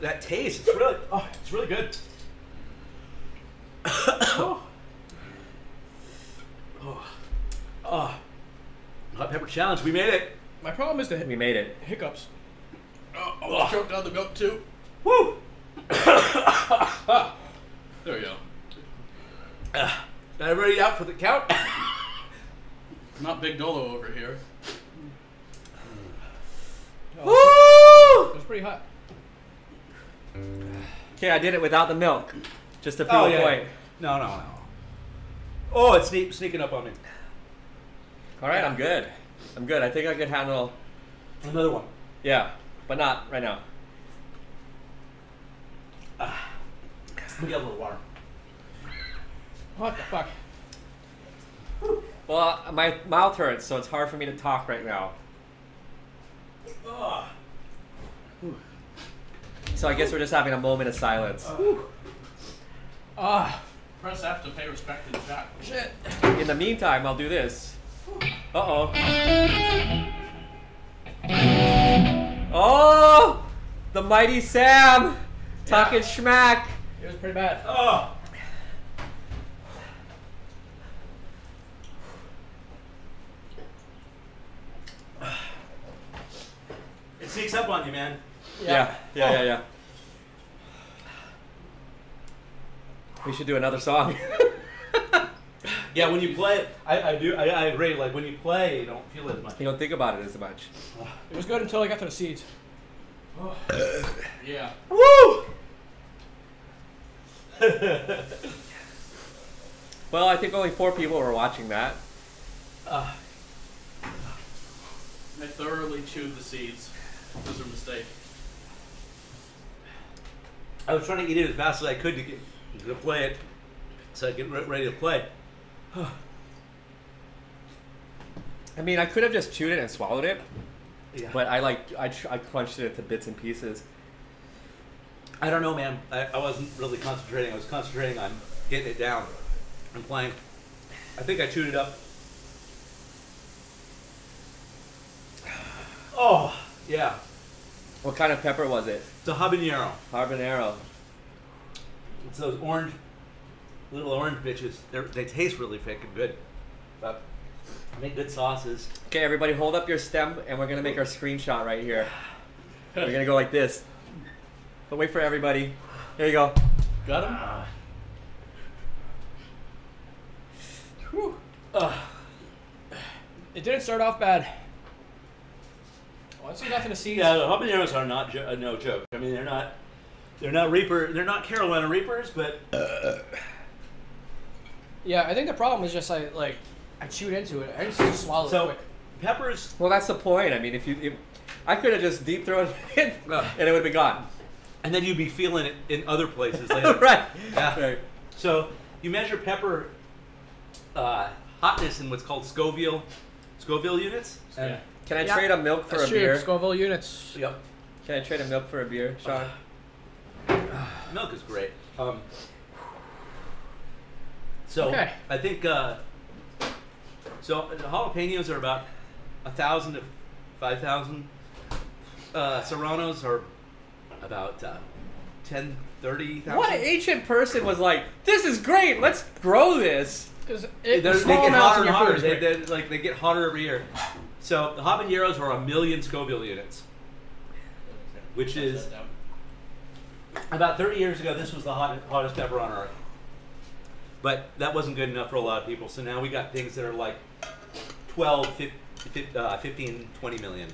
that taste. It's really, oh, it's really good. [coughs] oh. oh, oh, hot pepper challenge. We made it. My problem is the We hi- made it. hiccups. Oh, oh I almost oh. choked down the milk too. Woo! [coughs] There we go. [coughs] Everybody out for the count? Not Big Dolo over here. Woo! It was pretty hot. Okay, I did it without the milk. Just to prove Oh, a yeah. point. No, no, no. Oh, it's sneak, sneaking up on me. All right, I'm good. I'm good. I think I could handle. Another one. Yeah, but not right now. Ah, let me get a little water. What the fuck? Well, my mouth hurts, so it's hard for me to talk right now. Ugh. So I guess we're just having a moment of silence. Ah, Press F to pay respect to the chat. shit. In the meantime, I'll do this. Uh oh. Oh! The mighty Sam! Talking schmack! It was pretty bad. Oh. It sneaks up on you, man. Yeah, yeah, yeah, yeah. We should do another song. [laughs] Yeah, when you play, I, I do. I, I agree. Like when you play, you don't feel it as much. you don't think about it as much. It was good until I got to the seeds. Yeah. [laughs] Woo! Well, I think only four people were watching that. uh, I thoroughly chewed the seeds. It was a mistake. I was trying to eat it as fast as I could to get to play it, so I get re- ready to play. [sighs] I mean, I could have just chewed it and swallowed it, Yeah. but I like I, I crunched it into bits and pieces. I don't know, man. I, I wasn't really concentrating. I was concentrating on getting it down and playing. I think I chewed it up. [sighs] Oh, yeah. What kind of pepper was it? It's a habanero. Habanero. It's those orange, little orange bitches. They're, they taste really freaking good. But make good sauces. Okay, everybody, hold up your stem, and we're gonna make our screenshot right here. We're gonna go like this. But wait for everybody. Here you go. Got him? Whew. It didn't start off bad. Once you got to the seeds, Yeah, the habaneros are not jo- uh, no joke. I mean, they're not. They're not Reaper. They're not Carolina Reapers, but yeah, I think the problem is just I like I chewed into it. I just, just swallowed it so quick. peppers. Well, that's the point. I mean, if you, if, I could have just deep thrown it [laughs] and it would be gone. And then you'd be feeling it in other places [laughs] later. right. Yeah. Right. So you measure pepper uh, hotness in what's called Scoville Scoville units. And Can I Yeah. trade a milk for That's a true. beer? Scoville units. Yep. Can I trade a milk for a beer, Sean? [sighs] Milk is great. Um, so Okay. I think uh, so. The jalapenos are about a thousand to five thousand. Uh, serranos are about uh, 10, 30,000. What ancient person was like, "This is great. Let's grow this." Because They, it, get hotter and hotter. They, they, like they get hotter every year. So the habaneros are a million Scoville units, which is about 30 years ago. This was the hot, hottest pepper on earth. But that wasn't good enough for a lot of people. So now we got things that are like 12, 15, uh, 15 20 million.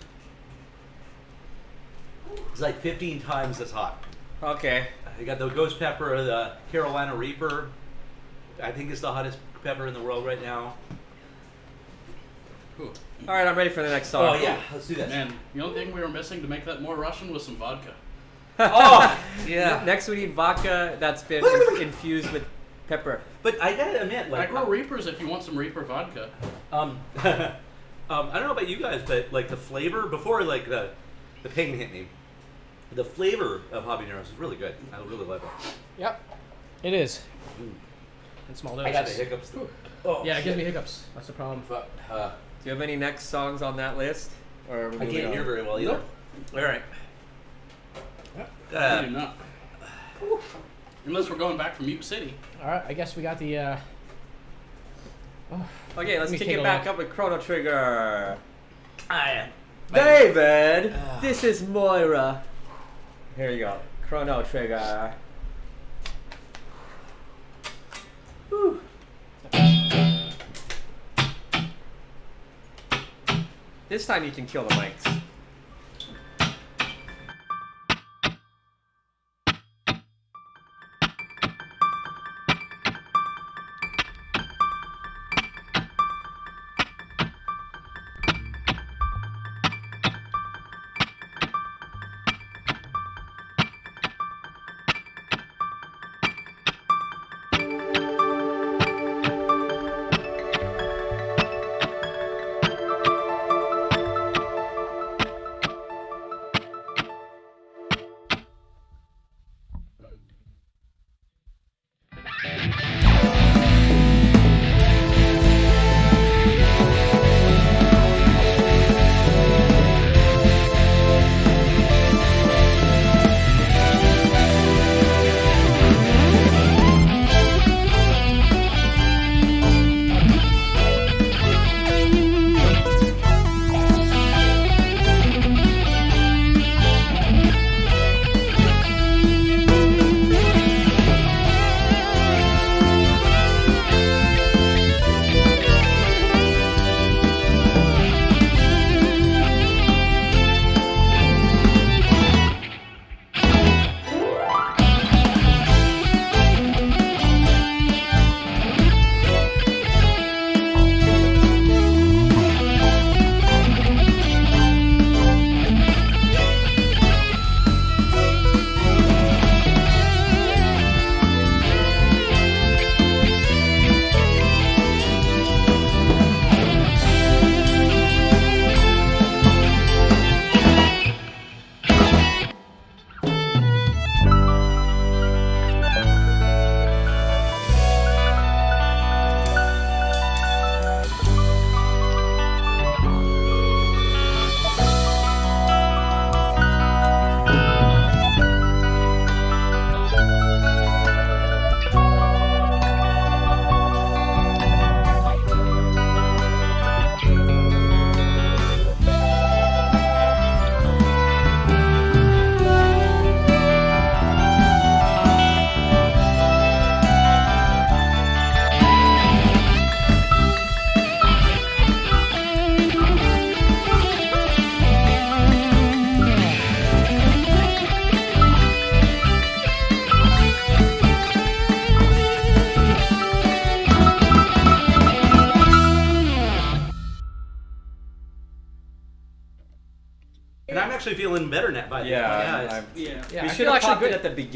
It's like 15 times as hot. Okay. You got the ghost pepper, the Carolina Reaper. I think it's the hottest pepper in the world right now. All right, I'm ready for the next song. Oh yeah, let's do that. Man, the only thing we were missing to make that more Russian was some vodka. [laughs] oh yeah. Next, we need vodka that's been infused with pepper. But I gotta admit, like I like, grow Reapers if you want some Reaper vodka. um, [laughs] um, I don't know about you guys, but like the flavor before like the the pain hit me, the flavor of habaneros is really good. I really love it. Yep. It is. In small doses. I got the hiccups. Oh, Yeah, it gives me hiccups. That's the problem. Fuck. Uh, Do you have any next songs on that list? Or we I can't on? hear very well either. All right. I do Uh, not. Unless we're going back from Mute City. All right, I guess we got the. Uh... Oh, Okay, let's Let kick it back look. up with Chrono Trigger. I, David, Ah. this is Moira. Here you go. Chrono Trigger. Whew. This time you can kill the mics.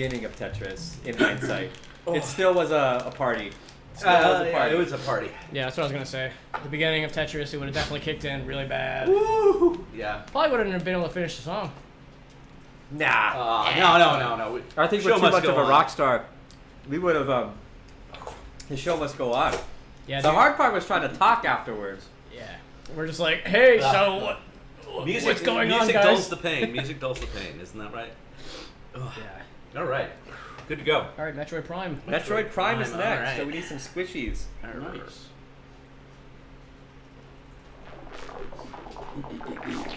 Beginning of Tetris in [coughs] hindsight. Oh. It still was a, a party. Still was Uh, a yeah, it was a party. Yeah, that's what I was gonna say. The beginning of Tetris, it would have definitely kicked in really bad. Woo! Yeah. Probably wouldn't have been able to finish the song. Nah. Uh, no, no, no, no. We- I think we're too much go of a on. rock star. We would have. Um, the show must go on. Yeah, The dude. hard part was trying to talk afterwards. Yeah, we're just like, hey, Ah. so what? Music, what's going on, music dulls the pain. Music dulls the pain. Isn't that right? Yeah. All right. Good to go. All right, Metroid Prime. Metroid Prime is next, alright. so we need some squishies. Nice.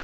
[clears throat]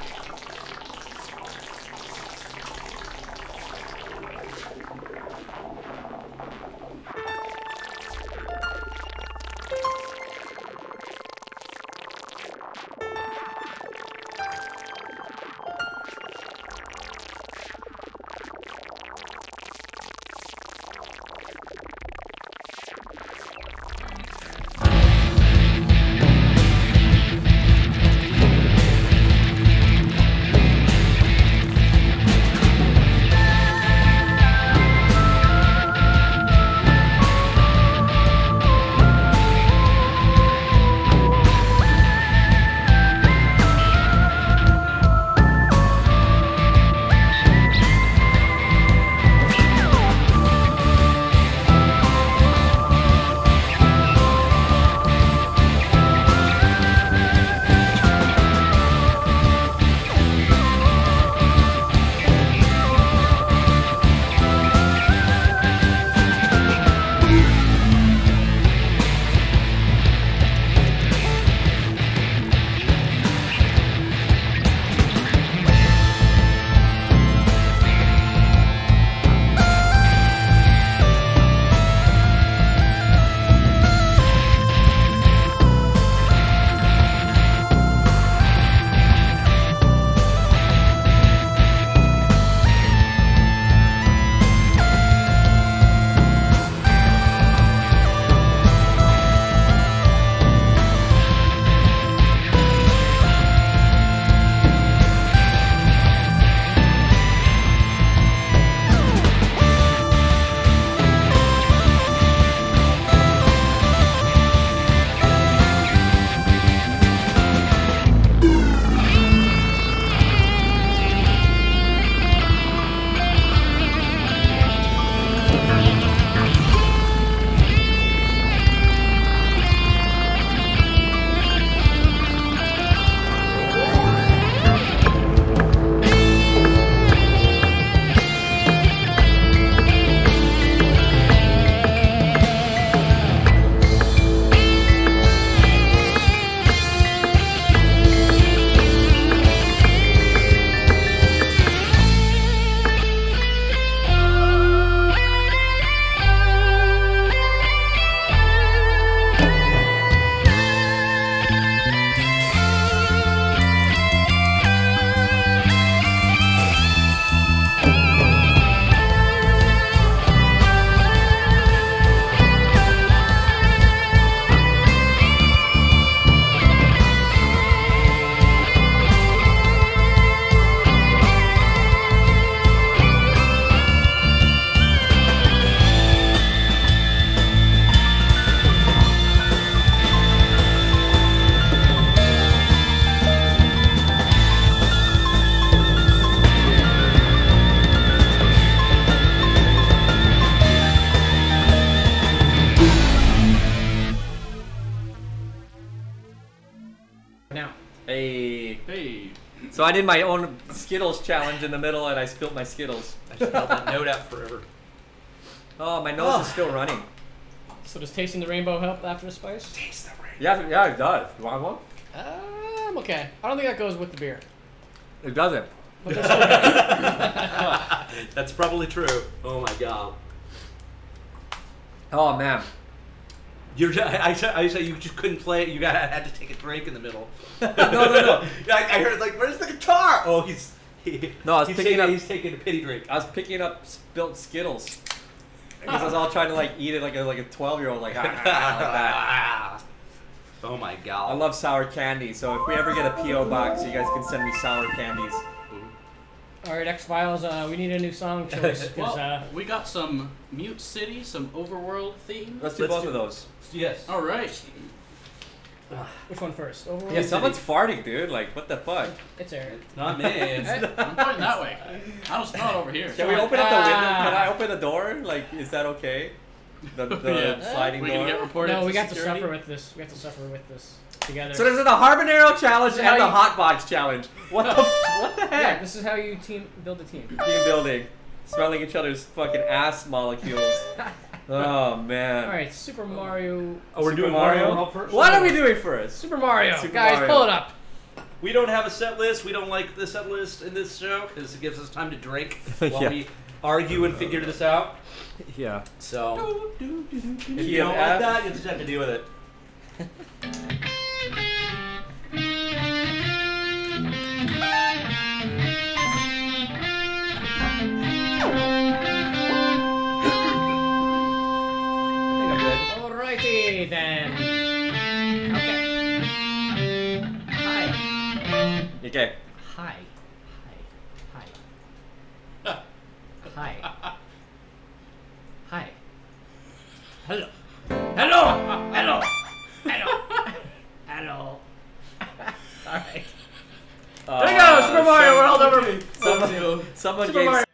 I did my own Skittles challenge in the middle, and I spilt my Skittles. I just held that note out forever. Oh, my nose is still running. so does tasting the rainbow help after the spice? Taste the rainbow. Yeah, yeah, it does. You want one? Uh, I'm okay. I don't think that goes with the beer. It doesn't. But there's still- [laughs] That's probably true. Oh my god. Oh man. You're just, I, I, I said you just couldn't play it. You got had to take a break in the middle. No, no, no. I, I heard like, where's the guitar? Oh, he's. He, No, I was he's picking taking, up- He's taking a pity drink. I was picking up spilt Skittles. Because I was all trying to like eat it like a like a twelve year old like, ah, [laughs] like that. Oh my god! I love sour candy, so if we ever get a PO box, you guys can send me sour candies. All right, X Files. Uh, we need a new song [laughs] choice. Well, uh, we got some Mute City, some Overworld theme. Let's do Let's both do- of those. Yes. All right. Which one first? Overworld. Yeah, someone's farting, dude. Like, what the fuck? It's Eric. Not me. It's, Hey, [laughs] I'm pointing that way. I don't smell it over here. Can we open up the window? Ah. Can I open the door? Like, is that okay? The, the [laughs] Yeah. sliding we door. gonna get reported no, we got to suffer with this. We have to suffer with this together. So there's is the Habanero challenge This is how and the you- hot box challenge. What the [laughs] what the heck? yeah, this is how you team build a team. Team building, smelling each other's fucking ass molecules. Oh man. All right, Super Mario. oh, we're Super doing Mario. Mario World first. What are we doing first? Super Mario. Super Guys, Mario. pull it up. We don't have a set list. We don't like the set list in this show because it gives us time to drink [laughs] while Yeah. we argue and figure this out. Yeah. So if If you don't like that, you just have to deal with it. [laughs] Alrighty then. Okay. Hi. Okay. Hi. Hi. Hi. [laughs] Hi. Hi. Hello. Hello. Hello. Hello. Hello. Alright. Uh, There you go, Super Mario World over. Someone, someone Super gave Mario.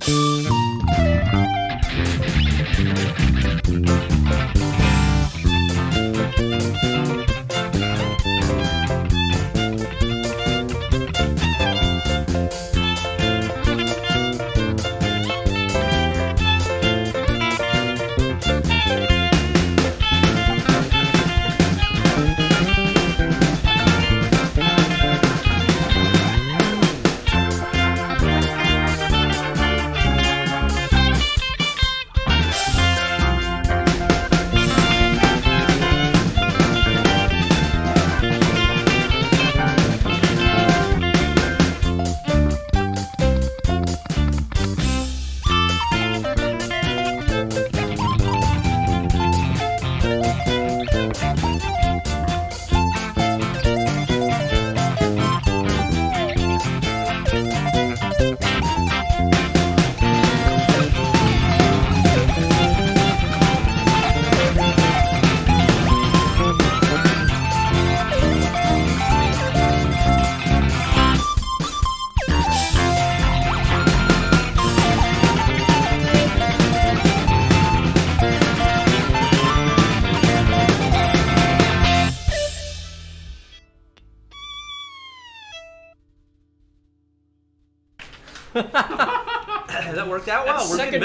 That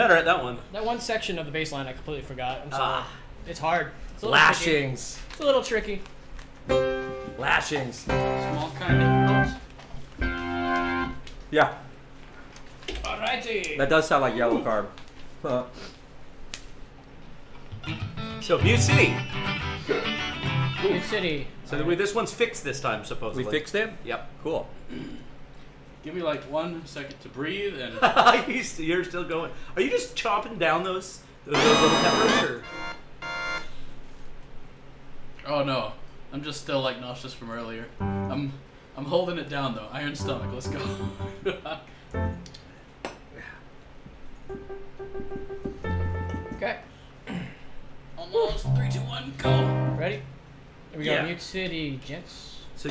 better at that one. That one section of the baseline I completely forgot. I'm sorry. Ah. It's hard. It's a little tricky. lashings. It's a little tricky. Lashings. Small kind of Yeah, Alrighty. that does sound like yellow carb. Huh. So Mute City. New City. So we, this one's fixed this time, supposedly. We fixed it. Yep. Cool. Give me like one second to breathe and [laughs] You st- You're still going. Are you just chopping down those those, those little peppers? Or? oh no, I'm just still like nauseous from earlier. I'm I'm holding it down though. Iron stomach. Let's go. [laughs] Okay. Almost three, two, one, go. Ready? Here we go. Yeah. Mute City, gents. So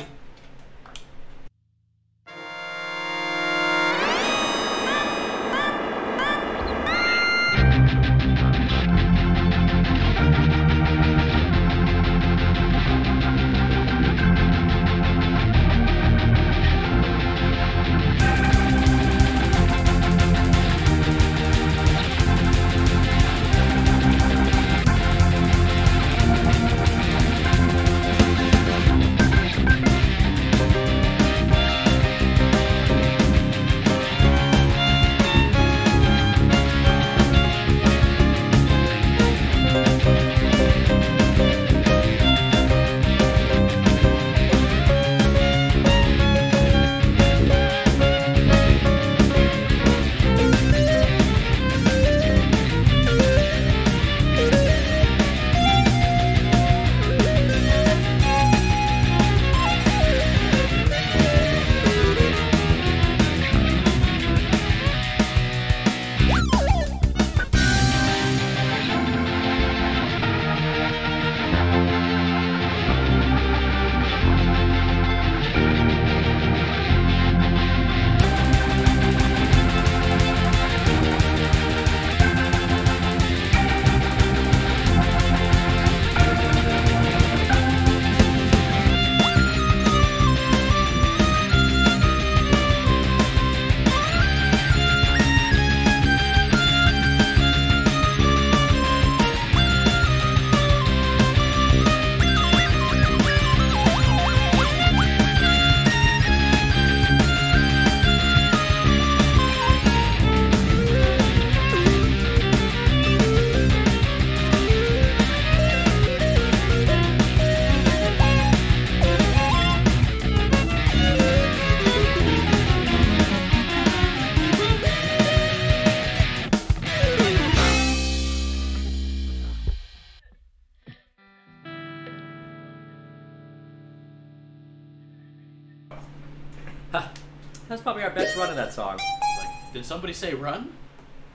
did somebody say run?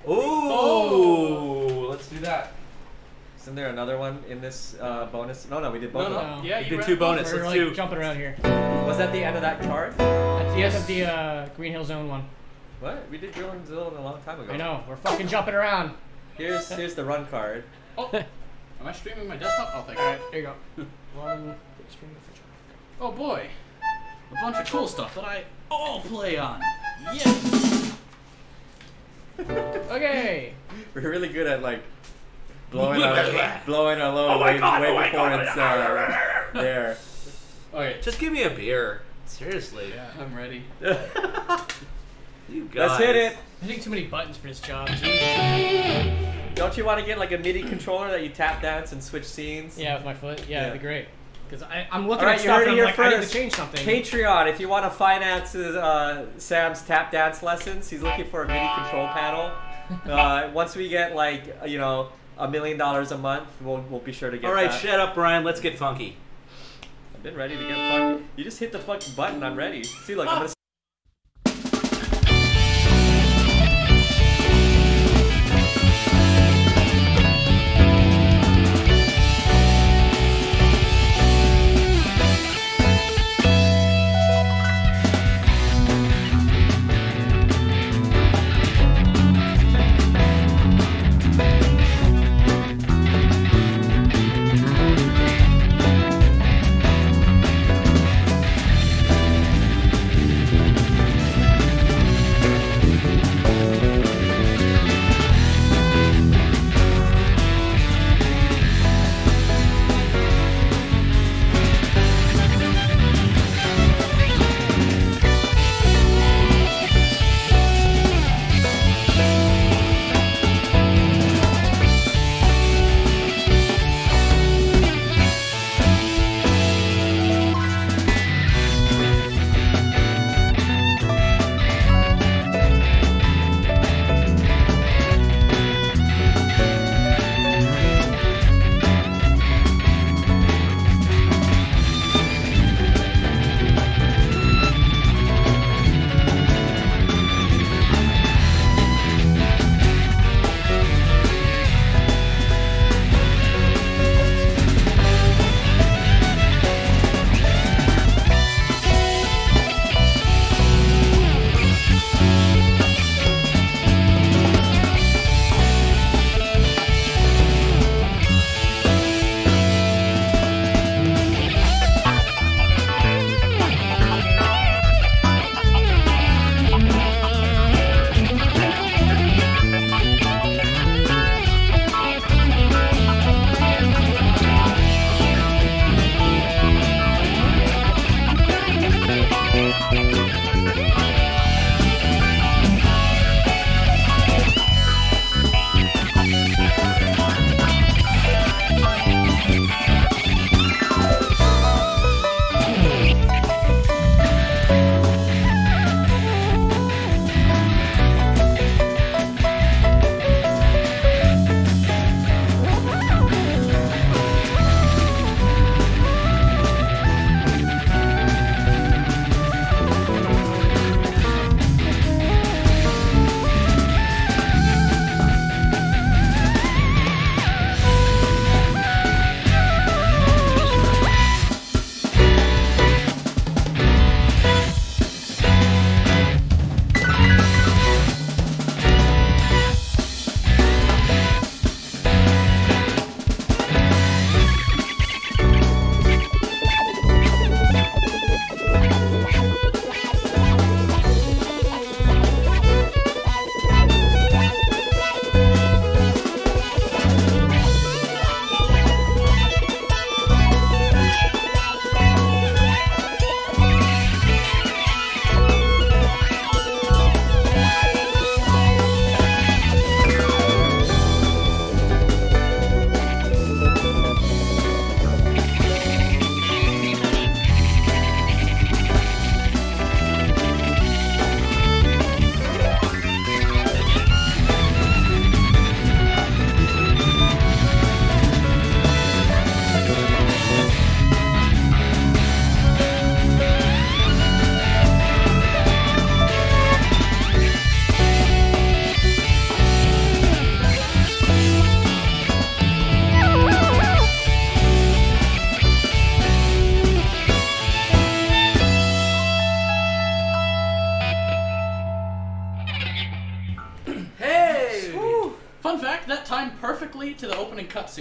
Ooh, let's do that. Isn't there another one in this uh, bonus? No, no, we did both No, of no. them. Yeah, We you did two both. bonus. We're let's like do- jumping around here. Was that the end of that card? At the end of the uh, Green Hill Zone one. What? We did Green Hill Zone a long time ago. I know. We're fucking jumping around. Here's here's the run card. Oh, [laughs] am I streaming my desktop? Oh, thank All you. right, there you go. [laughs] One. the fridge. Oh boy, a bunch of cool stuff that I all play on. Yes. [laughs] Okay. We're really good at like blowing our [laughs] blowing our load way, way before it's [laughs] uh, there. Okay. Just give me a beer. Seriously. Yeah, I'm ready. You guys. Let's hit it. Hitting too many buttons for this job. Don't you want to get like a MIDI controller that you tap dance and switch scenes? Yeah, with my foot. Yeah, that'd be great. Because I'm looking All right, at you stuff heard and it I'm here like, I need to first. change something. Patreon, if you want to finance uh, Sam's tap dance lessons, he's looking for a MIDI control panel. [laughs] Uh, once we get like you know a million dollars a month, we'll, we'll be sure to get. All right, that. shut up, Brian. Let's get funky. I've been ready to get funky. You just hit the fucking button. I'm ready. See, look, I'm gonna.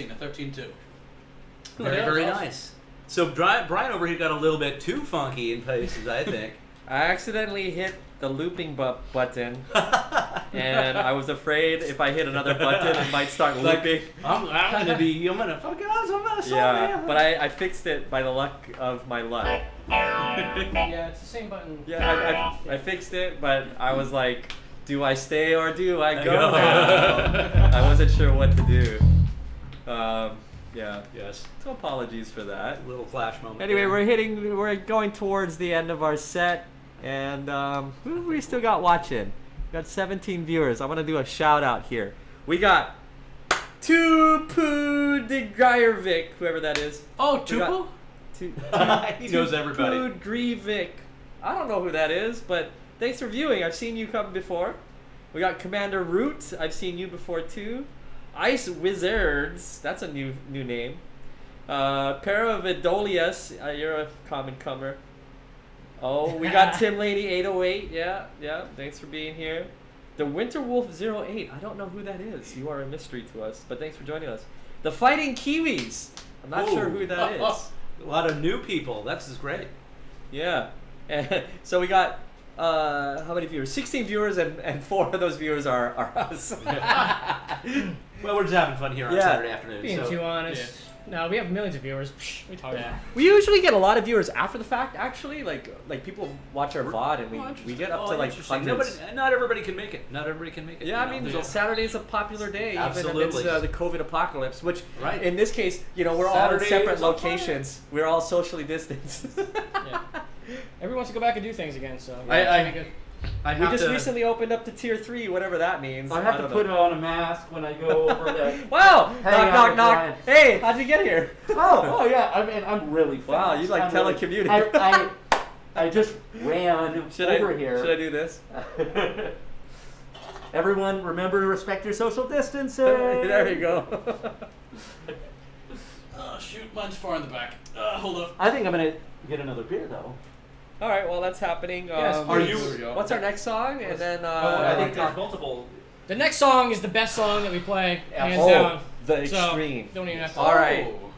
a 13 2. Very, very nice. So Brian, over here got a little bit too funky in places, I think. [laughs] I accidentally hit the looping bu- button, [laughs] and I was afraid if I hit another button, it might start like, looping. I'm, I'm gonna be, I'm gonna fucking awesome. awesome yeah, man. but I, I fixed it by the luck of my luck. [laughs] yeah, it's the same button. Yeah, I, I, I fixed it, but I was like, do I stay or do I go? I, go. I wasn't sure what to do. Um, yeah. yes, So apologies for that. little flash moment. Anyway, there. we're hitting, we're going towards the end of our set, and um, who we still got watching? We got 17 viewers. I want to do a shout out here. We got Tupu de Geiervik, whoever that is. Oh, Tupu? Tu- [laughs] he knows everybody. Tupu Drivik. I don't know who that is, but thanks for viewing. I've seen you come before. We got Commander Root. I've seen you before too. Ice Wizards. That's a new new name. Uh, Paravidolius. Uh, you're a common comer. Oh, we got [laughs] Tim Laney 808. Yeah, yeah. Thanks for being here. The Winter Wolf 08. I don't know who that is. You are a mystery to us, but thanks for joining us. The Fighting Kiwis. I'm not sure who that is. [laughs] a lot of new people. That's just great. Yeah. And [laughs] so we got uh, how many viewers? 16 viewers, and, and four of those viewers are, are us. Well, we're just having fun here on Yeah. Saturday afternoon. Being so too honest. No, we have millions of viewers. We talk about. we usually get a lot of viewers after the fact. Actually, like like people watch our VOD, and we, Oh, we get up Oh, to like hundreds. Nobody, not everybody can make it. Not everybody can make it. Yeah, I you mean, know? so Yeah. Saturday is a popular day, even Absolutely. amidst uh, the COVID apocalypse. Which, Right. in this case, you know, we're all in separate is on locations. We're all socially distanced. [laughs] Yeah. Everyone wants to go back and do things again, so. I- it's I- gonna be good. I we have just to, recently opened up to tier three, whatever that means. I have to put know. on a mask when I go over [laughs] there. Wow! Hang knock, knock, knock. Hey, how'd you get here? oh, oh yeah. I mean, I'm really fast. Wow, you like I'm really- telecommuting. I, I, [laughs] I just ran Should over I here. should I do this? [laughs] Everyone, remember to respect your social distancing. there you go. Oh, shoot, mine's far in the back. Uh, hold up. I think I'm gonna get another beer though. All right, well that's happening. Yes, um, Are you- There we go. What's our next song? And then uh, Oh, I think uh, there's multiple. The next song is the best song that we play, hands oh, down. the So, extreme. don't even have to. All right. Oh,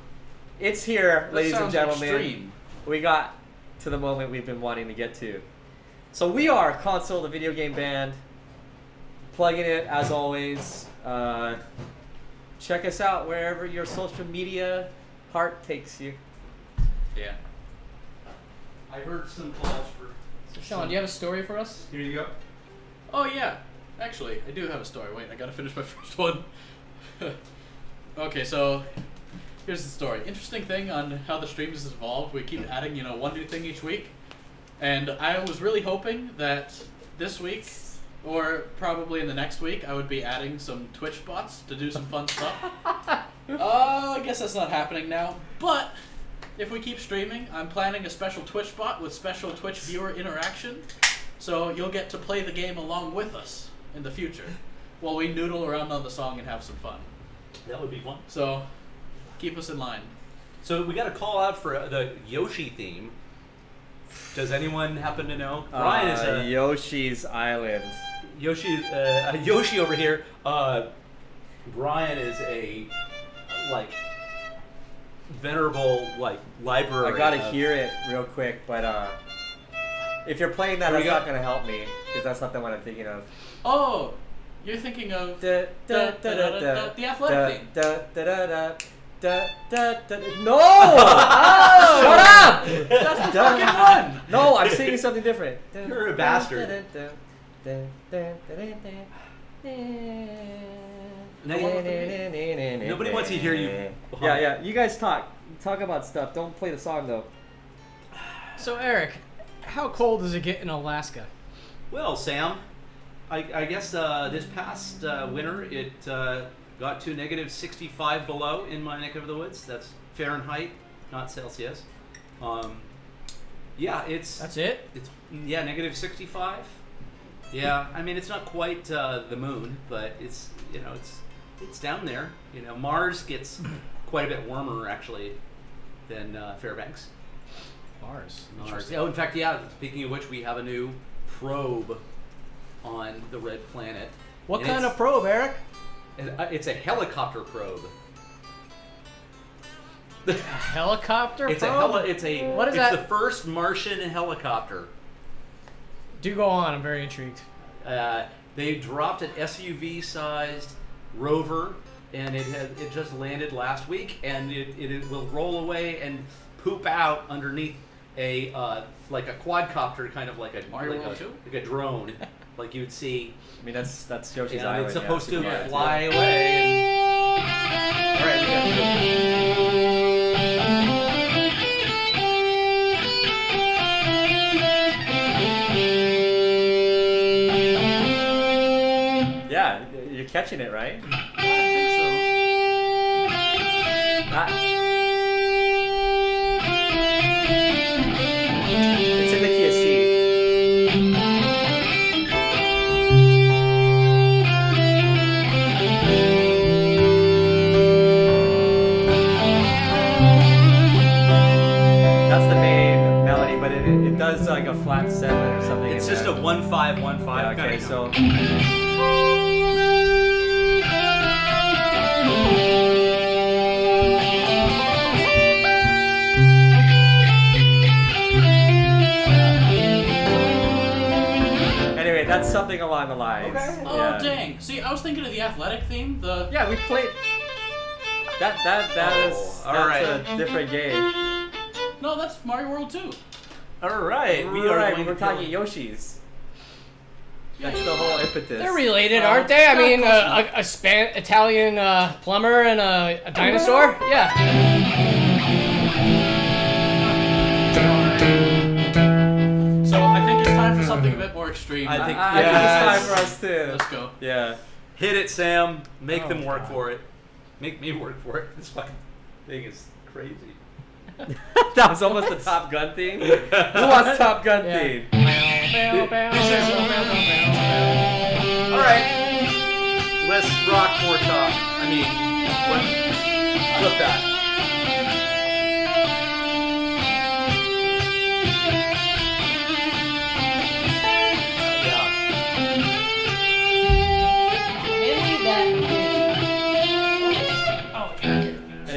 It's here, that ladies and gentlemen. extreme. We got to the moment we've been wanting to get to. So we are console, the video game band. Plugging it as always. Uh, check us out wherever your social media heart takes you. Yeah. I heard some calls for. So, Sean, do you have a story for us? Here you go. Oh yeah, actually, I do have a story. Wait, I gotta finish my [laughs] first one. [laughs] okay, so here's the story. Interesting thing on how the stream has evolved. We keep adding, you know, one new thing each week, and I was really hoping that this week, or probably in the next week, I would be adding some Twitch bots to do some fun stuff. [laughs] Oh, I guess that's not happening now. But if we keep streaming, I'm planning a special Twitch bot with special Twitch viewer interaction. So you'll get to play the game along with us in the future while we noodle around on the song and have some fun. That would be fun. So keep us in line. So we got a call out for uh, the Yoshi theme. Does anyone happen to know? Brian is Uh, a Yoshi's Island. Yoshi. Uh, [laughs] Yoshi over here. Uh, Brian is a like venerable like library. I gotta of- hear it real quick, but uh, if you're playing that, Here we that's not gonna help me because that's not the one I'm thinking of. Oh, you're thinking of the athletic theme. da, da, da. No! Oh, Shut up! That's the Da- fucking one. No, I'm singing something different. You're a bastard. No one- Nobody wants to hear you hum. Yeah, yeah. You guys talk. Talk about stuff. Don't play the song though. So, Eric, how cold does it get in Alaska? Well, Sam, I, I guess uh, this past uh, winter it uh, got to negative 65 below in my neck of the woods. That's Fahrenheit, not Celsius. Um, yeah, it's That's it? it's yeah negative 65. Yeah, I mean it's not quite uh, the moon, but it's you know it's it's down there. You know Mars gets quite a bit warmer actually than uh, Fairbanks. Mars. Mars. Oh, in fact, yeah. Speaking of which, we have a new probe on the red planet. What And kind of probe, Eric? Uh, It's a helicopter probe. A helicopter It's a probe? heli- It's a. What is it's that? the first Martian helicopter. Do go on. I'm very intrigued. Uh, they dropped an SUV-sized rover, and it had it just landed last week, and it, it, it will roll away and poop out underneath a uh, like a quadcopter, kind of like a Mario like World a, 2? like a drone, [laughs] like you would see. I mean, that's that's Yoshi's And Island. it's supposed Super to fly away. And... All right, catching it, right? I think Ah. It's in the key of C. That's the main melody, but it, it does like a flat seven or something. It's just a there. one five one Yeah, five. okay, so something along the lines. so. Oh yeah. dang! See, I was thinking of the athletic theme. The Yeah, we played. That that that Oh, is all that's right. a different game. no, that's Mario World 2. All right, we are right, we're talking play- Yoshi's. That's the whole impetus. They're related, Uh, aren't they? I mean, close uh, a, a span Italian uh, plumber and a, a dinosaur. Yeah. Something [laughs] a bit more extreme. I think- I, I think Yes. it's time for us to. Let's go. Yeah. Hit it, Sam. Make Oh, them work God. for it. Make me work for it. [laughs] This fucking thing is crazy. [laughs] that was almost a Top Gun theme. Who wants Top Gun Yeah. theme? All right. Let's rock more top. I mean, what? Flip that.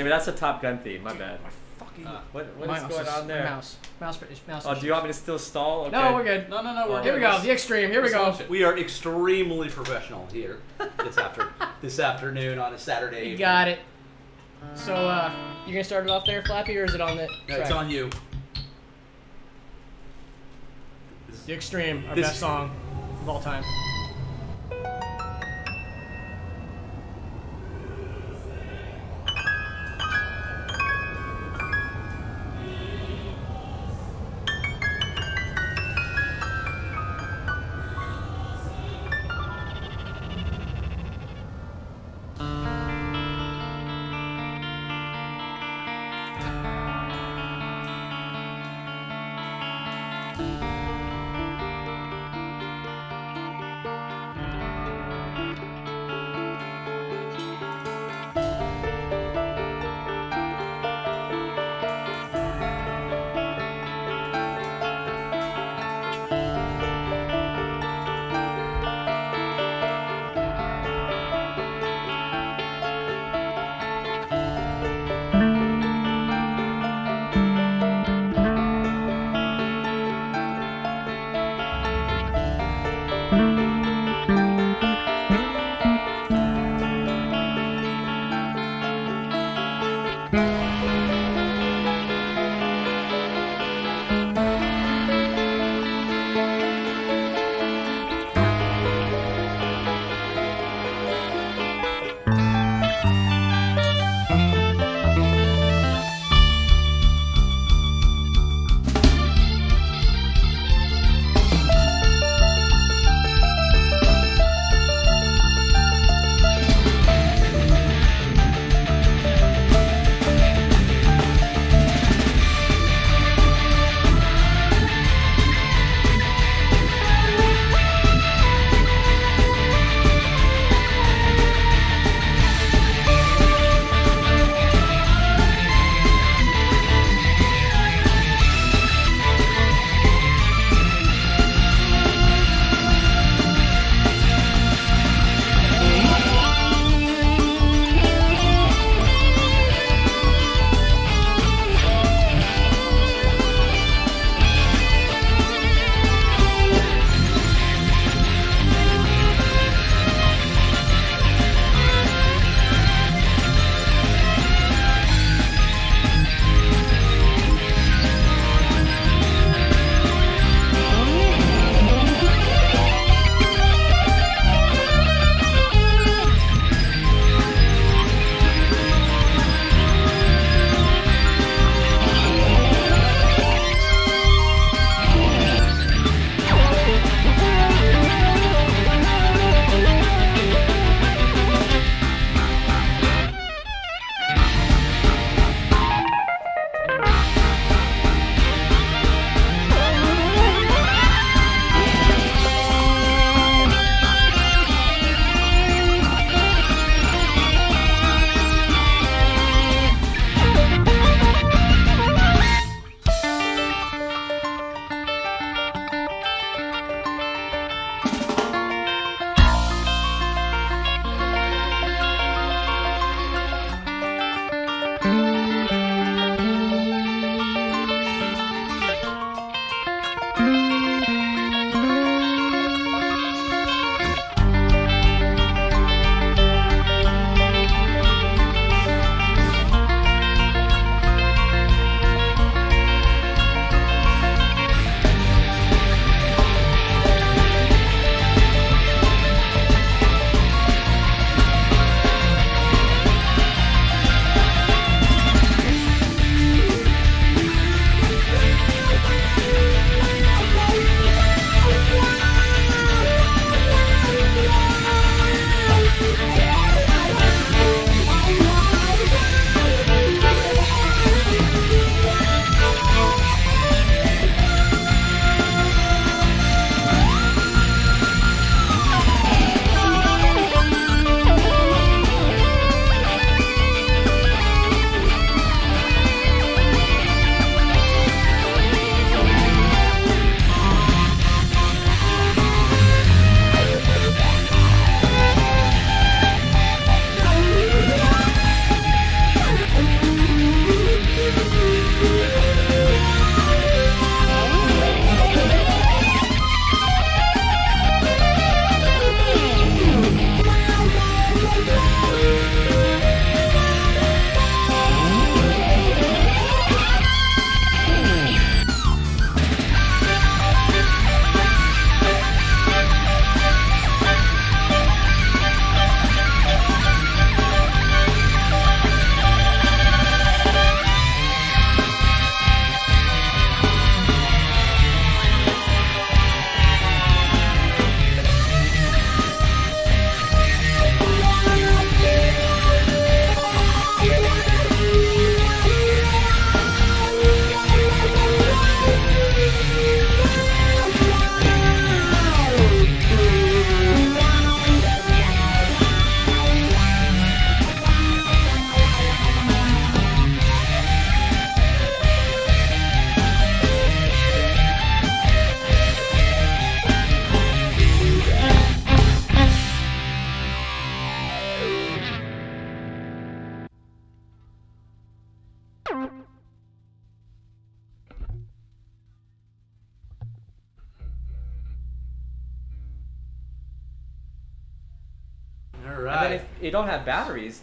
Anyway, that's a Top Gun theme. My bad. Uh, What what My is going on there? Mouse. Mouse. Mouse. Oh, do you want me to still stall? Okay. No, we're good. No, no, no. We're Oh, Here we go. The extreme. Here we Let's go. we are extremely professional here this after [laughs] this afternoon on a Saturday. You evening. got it. So, uh, you gonna start it off there, Flappy, or is it on the? No, it's on you. The extreme, our This- best song of all time.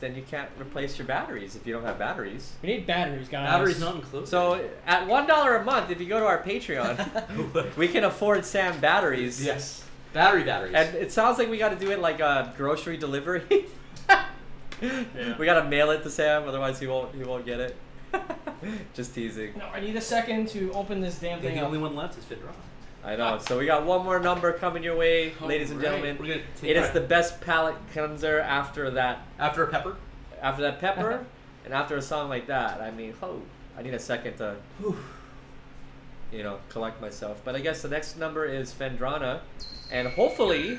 Then you can't replace your batteries if you don't have batteries. We need batteries, guys. Batteries not included. So at one dollar a month, if you go to our Patreon, [laughs] we can afford Sam batteries. yes, battery batteries. And it sounds like we got to do it like a grocery delivery. [laughs] We got to mail it to Sam, otherwise he won't he won't get it. [laughs] Just teasing. No, I need a second to open this damn thing the up. only one left is Fidra. I know. So we got one more number coming your way, ladies and Alright. gentlemen. We're gonna take It is the best palate cleanser after that after a pepper. after that pepper [laughs] and after a song like that. I mean, oh, I need a second to you know, collect myself. But I guess the next number is Phendrana, and hopefully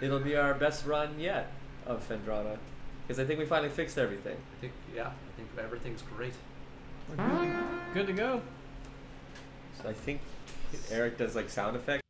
it'll be our best run yet of Phendrana. Because I think we finally fixed everything. I think yeah, I think everything's great. We're Good to go. So I think Eric does like sound effects.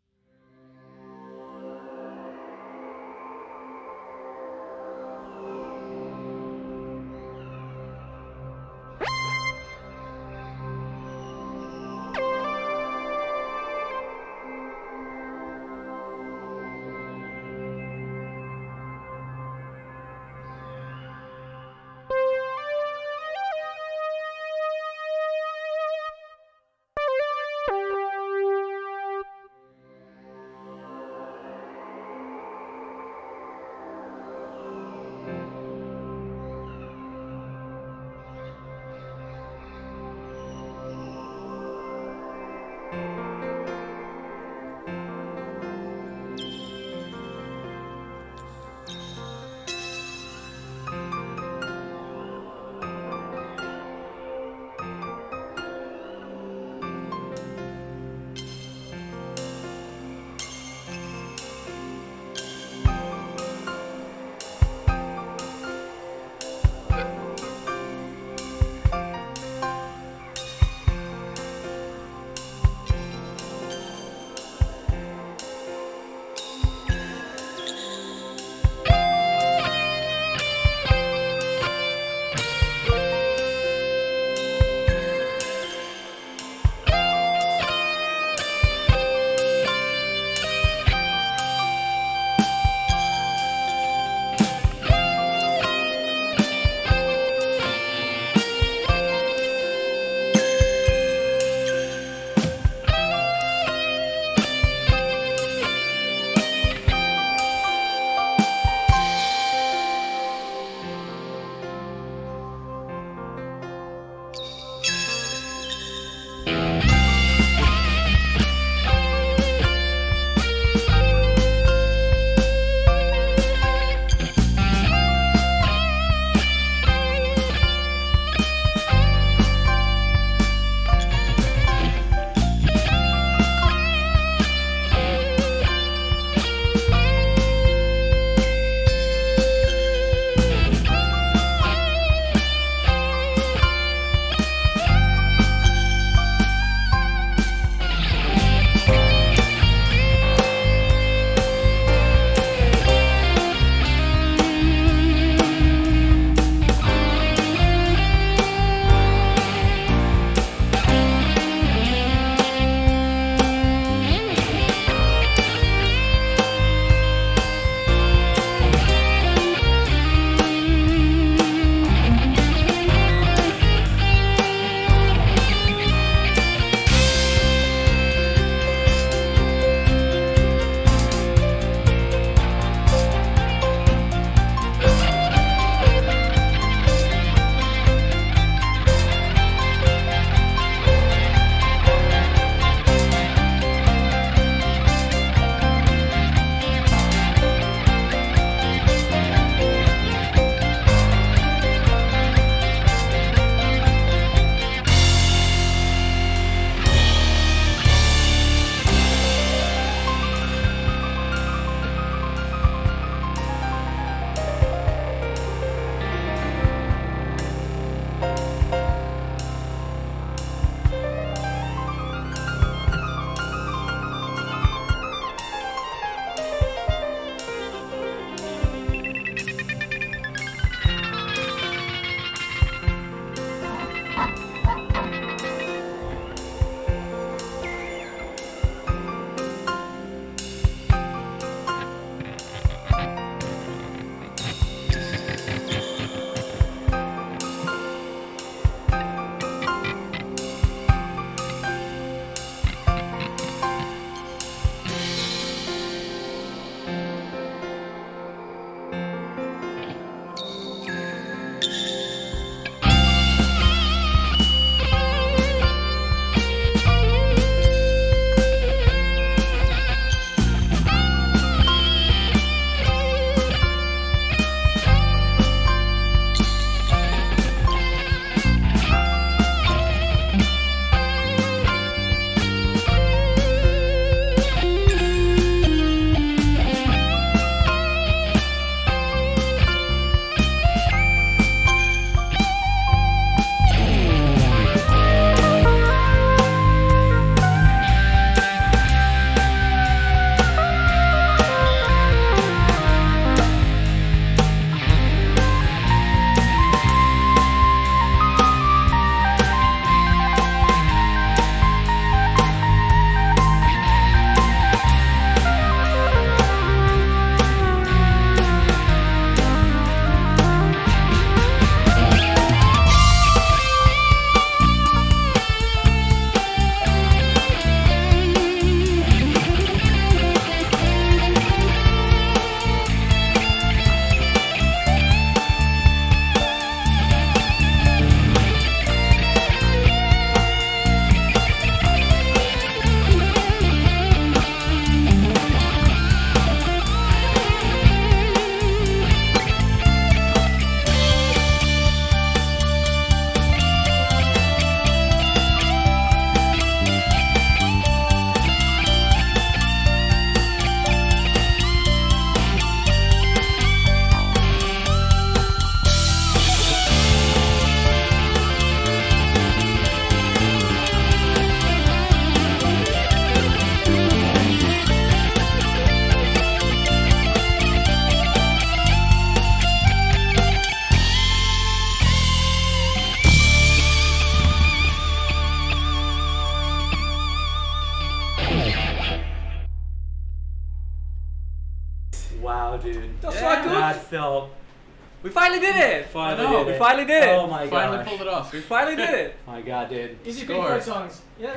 We finally did it. [laughs] My God, dude. Easy Score. [laughs] Pink Floyd songs. Yeah.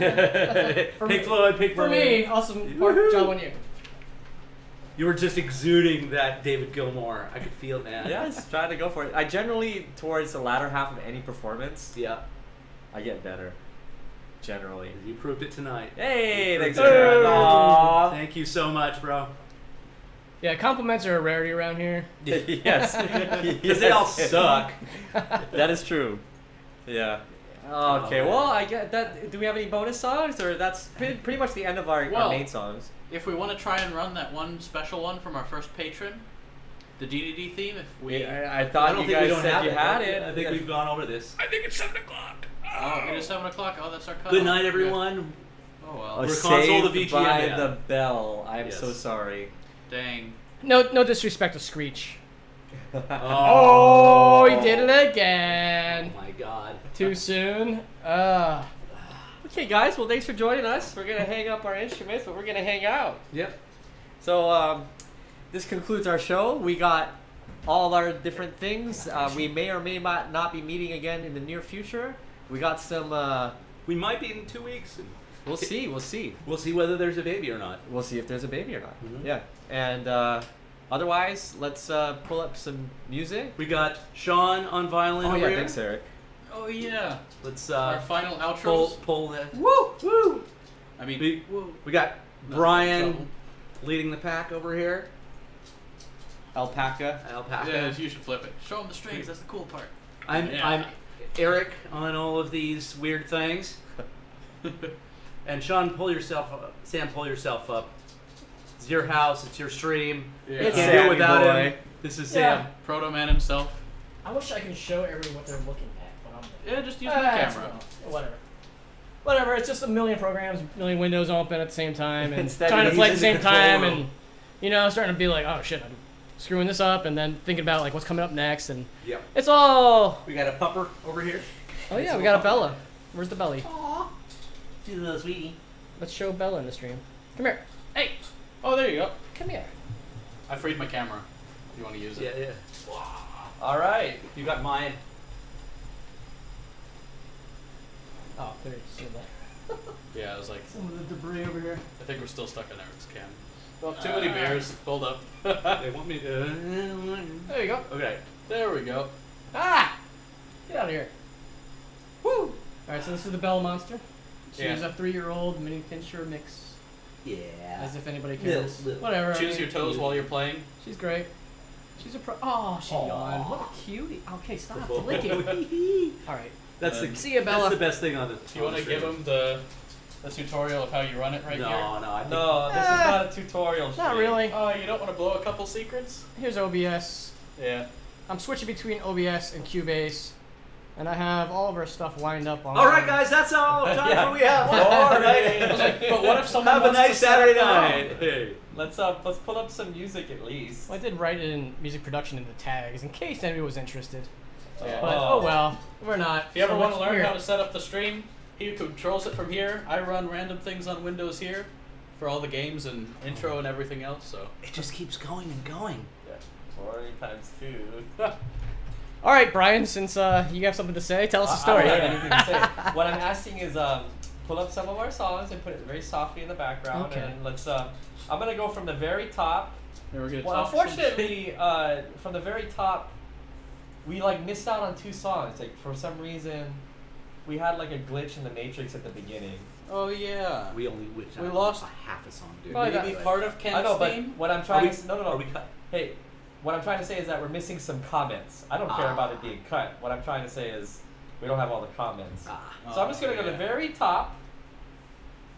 For Pink me- Floyd, Pink Floyd. For me, awesome part. Woohoo. John, when you. You were just exuding that David Gilmour. I could feel that. Yes, trying to go for it. I generally, towards the latter half of any performance, Yeah. I get better. Generally. You proved it tonight. Hey, thanks, Hey. Aaron. Aw. Thank you so much, bro. Yeah, compliments are a rarity around here. [laughs] yes. Because they all suck. that is true. Yeah. Oh, oh, okay, man. well, I get that. Do we have any bonus songs, or that's pretty, pretty much the end of our, our main songs? If we want to try and run that one special one from our first patron, the DDD theme, if we. I, I I thought don't you think guys we don't said have you it. had I- it. I think we've gone over this. I think it's 7 o'clock. Oh, it is 7 o'clock? Oh, that's our cutoff. Good night, everyone. Oh, well. Oh, We're console the VGM, by the bell. I'm Yes. so sorry. Dang. No, no disrespect to Screech. Oh, Oh, he did it again. Oh my God. Too soon. Uh, Okay, guys. Well, thanks for joining us. We're gonna hang up our instruments, but we're gonna hang out. Yep. So um, this concludes our show. We got all our different things. Uh, we may or may not not be meeting again in the near future. We got some. Uh, We might be in two weeks. and we'll see. We'll see. We'll see whether there's a baby or not. We'll see if there's a baby or not. Mhm. Yeah. And uh, otherwise, let's uh, pull up some music. We got Sean on violin Oh over yeah, here. thanks, Eric. Oh, yeah. Let's our uh, final outros. pull pull that. Woo woo. I mean, We, woo. we got Brian leading the pack over here. Alpaca. Alpaca. Yeah, you should flip it. Show them the strings. That's the cool part. I'm Yeah. I'm Eric on all of these weird things. [laughs] and Sean, pull yourself up. Sam, pull yourself up. It's your house. It's your stream. Yeah. It's can't do without boy. him. This is Yeah. Sam. Proto Man himself. I wish I could show everyone what they're looking at when I'm Yeah, just use Ah, my camera. well, Whatever. Whatever. It's just a million programs, a million windows open at the same time, and [laughs] Instead trying to he's play at the the same control time, room. and you know, starting to be like, oh shit, I'm screwing this up, and then thinking about like what's coming up next, and Yep. it's all. We got a pupper over here. Oh yeah, we got a Bella. Where's the belly? She's a little sweetie. Let's show Bella in the stream. Come here. Hey, Oh, there you go. come here. I freed my camera. You want to use it? Yeah, yeah. All right. You got mine. Oh, there you see that. [laughs] Yeah, I was like, Some of the debris over here. I think we're still stuck on Eric's cam. Well, too many bears. Hold up. [laughs] They want me to. There you go. Okay. there we go. Ah! Get out of here. Woo! Alright, so this is the Bell Monster. She's Yeah. a three year old mini pinscher mix. Yeah. As if anybody cares. little. Whatever. I Choose mean, your toes while you're playing. She's great. She's a pro. Oh, she Aw. yawned. What a cutie. Okay, stop [laughs] That's licking. [laughs] Alright. That's the See ya, Bella. That's the best thing on the. Do you want to give him the the tutorial of how you run it right no, here? no, I think No, this is Ah. not a tutorial. Not stream. really. Oh, you don't want to blow a couple secrets? Here's OBS. Yeah. I'm switching between OBS and Cubase. And I have all of our stuff lined up on. All right, guys, that's all the [laughs] time Yeah. we have. [laughs] All right. I like, but what if someone Have a wants to nice set Saturday up their own? night. Hey. Let's uh, let's pull up some music at least. Well, I did write in music production in the tags in case anybody was interested. Yeah. But Oh. oh well, we're not. If you ever So want to learn weird. how to set up the stream, he controls it from here. I run random things on Windows here for all the games and intro and everything else. So It just keeps going and going. Yeah. Forty times two. [laughs] All right, Brian. Since uh, you have something to say, tell us a story. don't have anything to say. What I'm asking is, um, pull up some of our songs and put it very softly in the background, Okay. and let's. Uh, I'm gonna go from the very top. Here we're gonna Well, unfortunately, uh, from the very top, we like missed out on two songs. Like for some reason, we had like a glitch in the matrix at the beginning. Oh yeah. We only which We lost- a half a song, dude. Probably Maybe that- part of Ken's I know, but theme. what I'm trying we, to s- no no no. Are we cut? Hey, what I'm trying to say is that we're missing some comments. I don't care Ah. about it being cut. What I'm trying to say is we don't have all the comments. Ah. So I'm just gonna Oh, go to the very top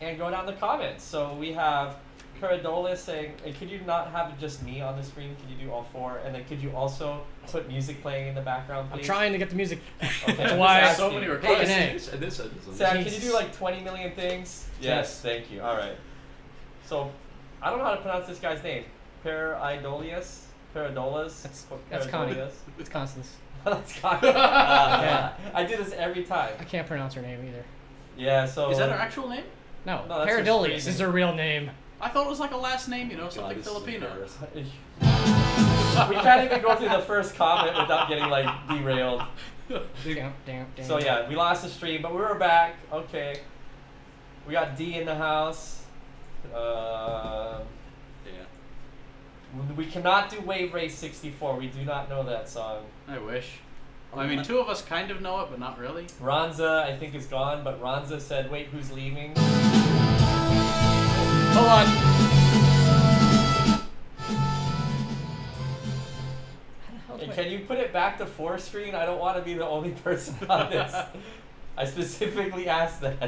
and go down the comments. So we have Caradola saying, and could you not have just me on the screen? Could you do all four? And then could you also put music playing in the background, please? I'm trying to get the music. Okay, That's I'm why. so asking. many Hey, requests. Hey. This, this, this, this, Sam, can you do like 20 million things? Yes, thank you. All right. So, I don't know how to pronounce this guy's name. Paridolius? Paradolas? That's- [laughs] that's Connie. Paridolius? [laughs] It's Constance. that's Connie. Yeah. I do this every time. I can't pronounce her name either. Yeah, so. Is that her actual name? No, No, that's Paradolius is her real name. I thought it was like a last name, you know, something this is Filipino. we can't even go through the first comment without getting like derailed. [laughs] Damn, damn, damn. So yeah, we lost the stream, but we were back. Okay. We got D in the house. Uh, Yeah. We cannot do Wave Race 64. We do not know that song. I wish. I mean, two of us kind of know it, but not really. Ronza, I think, is gone, but Ronza said, wait, who's leaving? Hold on. And can you put it back to four screen? I don't want to be the only person [laughs] on this. I specifically asked that.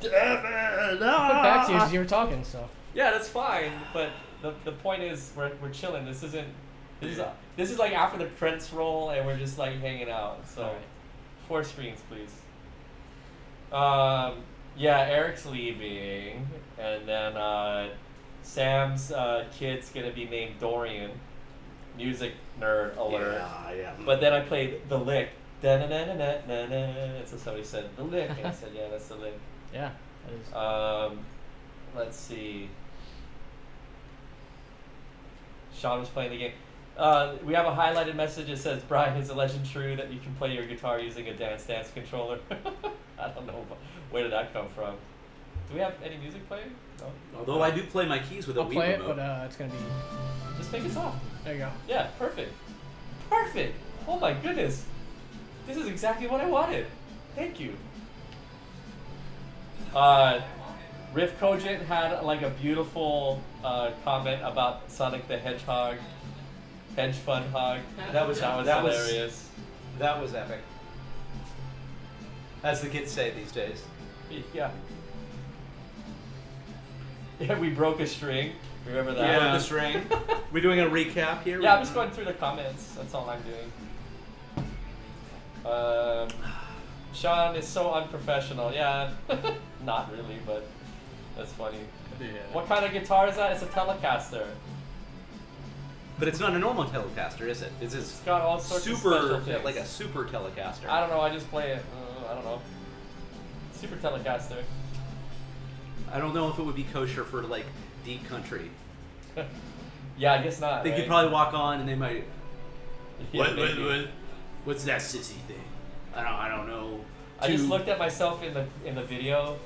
Damn it! Put back to you ah. because you were talking, so. Yeah, that's fine, but the, the point is we're, we're chilling. This isn't this is this is like after the credits roll and we're just like hanging out. So Alright. four screens, please. Um, yeah, Eric's leaving, and then uh, Sam's uh, kid's gonna be named Dorian. Music nerd alert. Yeah, yeah. But then I played the lick. Da-na-na-na-na-na. So somebody said the lick, and I said, yeah, that's the lick. Yeah, that is. Um, let's see. Sean was playing the game. Uh, we have a highlighted message that says, "Brian, is the legend true that you can play your guitar using a Dance Dance controller?" [laughs] I don't know where did that come from. Do we have any music playing? No. Although I do play my keys with a I'll Wii play it, but uh, it's gonna be. Just make it soft. There you go. Yeah, perfect. Perfect. Oh my goodness. This is exactly what I wanted. Thank you. Uh, Riff Cogent had like a beautiful uh, comment about Sonic the Hedgehog, Hedge Fun Hog. That was- that was that was- That was epic. As the kids say these days. Yeah. Yeah, we broke a string. Remember that? Yeah. The string. We're doing a recap here. Yeah, I'm just going through the comments. That's all I'm doing. Um, Sean is so unprofessional. Yeah, [laughs] not really, but that's funny. Yeah. What kind of guitar is that? It's a Telecaster. But it's not a normal Telecaster, is it? It's It's this got all sorts of special super, things. like a super Telecaster. I don't know. I just play it. Uh, I don't know. Super Telecaster. I don't know if it would be kosher for like deep country. [laughs] yeah, I guess not. I think right? you'd probably walk on and they might. [laughs] Yeah, what, what, what, what's that sissy thing? I don't. I don't know. I just looked at myself in the in the video,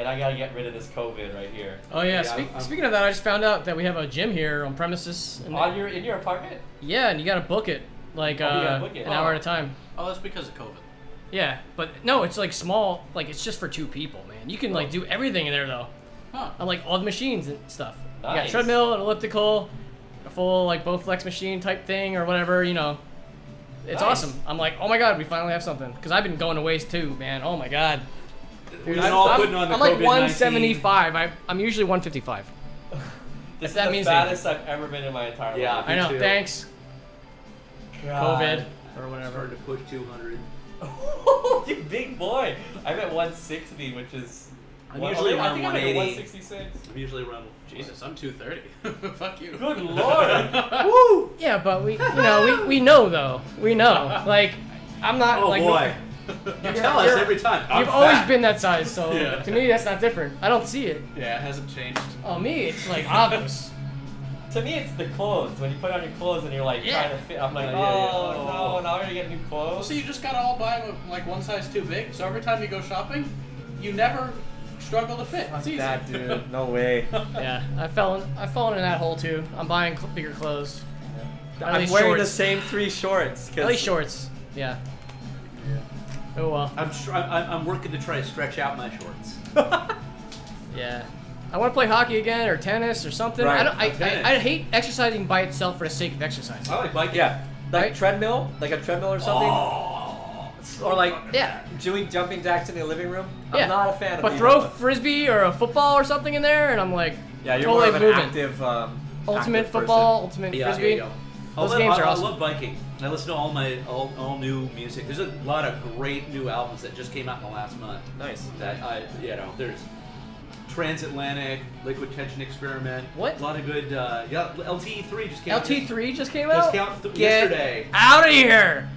and I gotta get rid of this COVID right here. Oh yeah. Yeah, speak, I'm- I'm- speaking of that, I just found out that we have a gym here on premises. and- On your in your apartment? yeah, and you gotta book it like Oh, uh, book it. an hour Oh. at a time. Oh, that's because of COVID. Yeah, but no, it's like small. Like it's just for two people, man. You can like Oh. do everything in there though. Huh. on like all the machines and stuff. You got Nice. treadmill, an elliptical, a full like Bowflex machine type thing or whatever. You know, it's Nice. awesome. I'm like, oh my god, we finally have something. Because I've been going to waste too, man. Oh my god. We've Dude, been all I'm, putting on the I'm like 175. I, I'm usually 155. This is that the means fattest I've ever been in my entire Yeah. life. I know. too. Thanks, God. COVID or It's whatever. hard to push 200. [laughs] you big boy. I'm at 160, which is. I'm what- usually around think I'm 180. 166. I'm usually around. Jesus, I'm 230. [laughs] Fuck you. Good [laughs] lord. Woo! Yeah, but we, you know, we, we know though. We know. Like, I'm not Oh like. boy. You [laughs] tell us every time. I'm You've always fat. been that size, so Yeah. to me that's not different. I don't see it. Yeah, it hasn't changed. Oh, me, it's like obvious. to me, it's the clothes. When you put on your clothes and you're like Yeah. trying to fit, I'm like, Yeah, yeah, yeah. oh Oh. no, now we're gonna get new clothes. so you just gotta all buy like one size too big. So every time you go shopping, you never struggle to fit. It's easy. that dude, [laughs] no way. Yeah, I fell in, I've fallen in that hole too. I'm buying cl- bigger clothes. I'm least wearing the same three shorts. 'cause- At least shorts. Yeah. Oh well. I'm, tr- I'm, I'm working to try to stretch out my shorts. [laughs] Yeah. I want to play hockey again or tennis or something. I Right, don't. I, tennis. I, I hate exercising by itself for the sake of exercise. I like biking. Yeah, like Right? treadmill, like a treadmill or something, Oh, or like Yeah. doing jumping jacks in the living room. Yeah. I'm not a fan of. But throw one. frisbee or a football or something in there, and I'm like, Yeah, you're totally more of an moving. active. Um, ultimate active person. football, ultimate Yeah, frisbee. there you go. I Those love, games I, are I love biking. I listen to all my all, all new music. There's a lot of great new albums that just came out in the last month. Nice. That I, you know, there's Transatlantic, Liquid Tension Experiment. What? A lot of good. Uh, yeah, LTE3 just came. out. LT3 just came out. Just out. came out th- Get yesterday. out of here!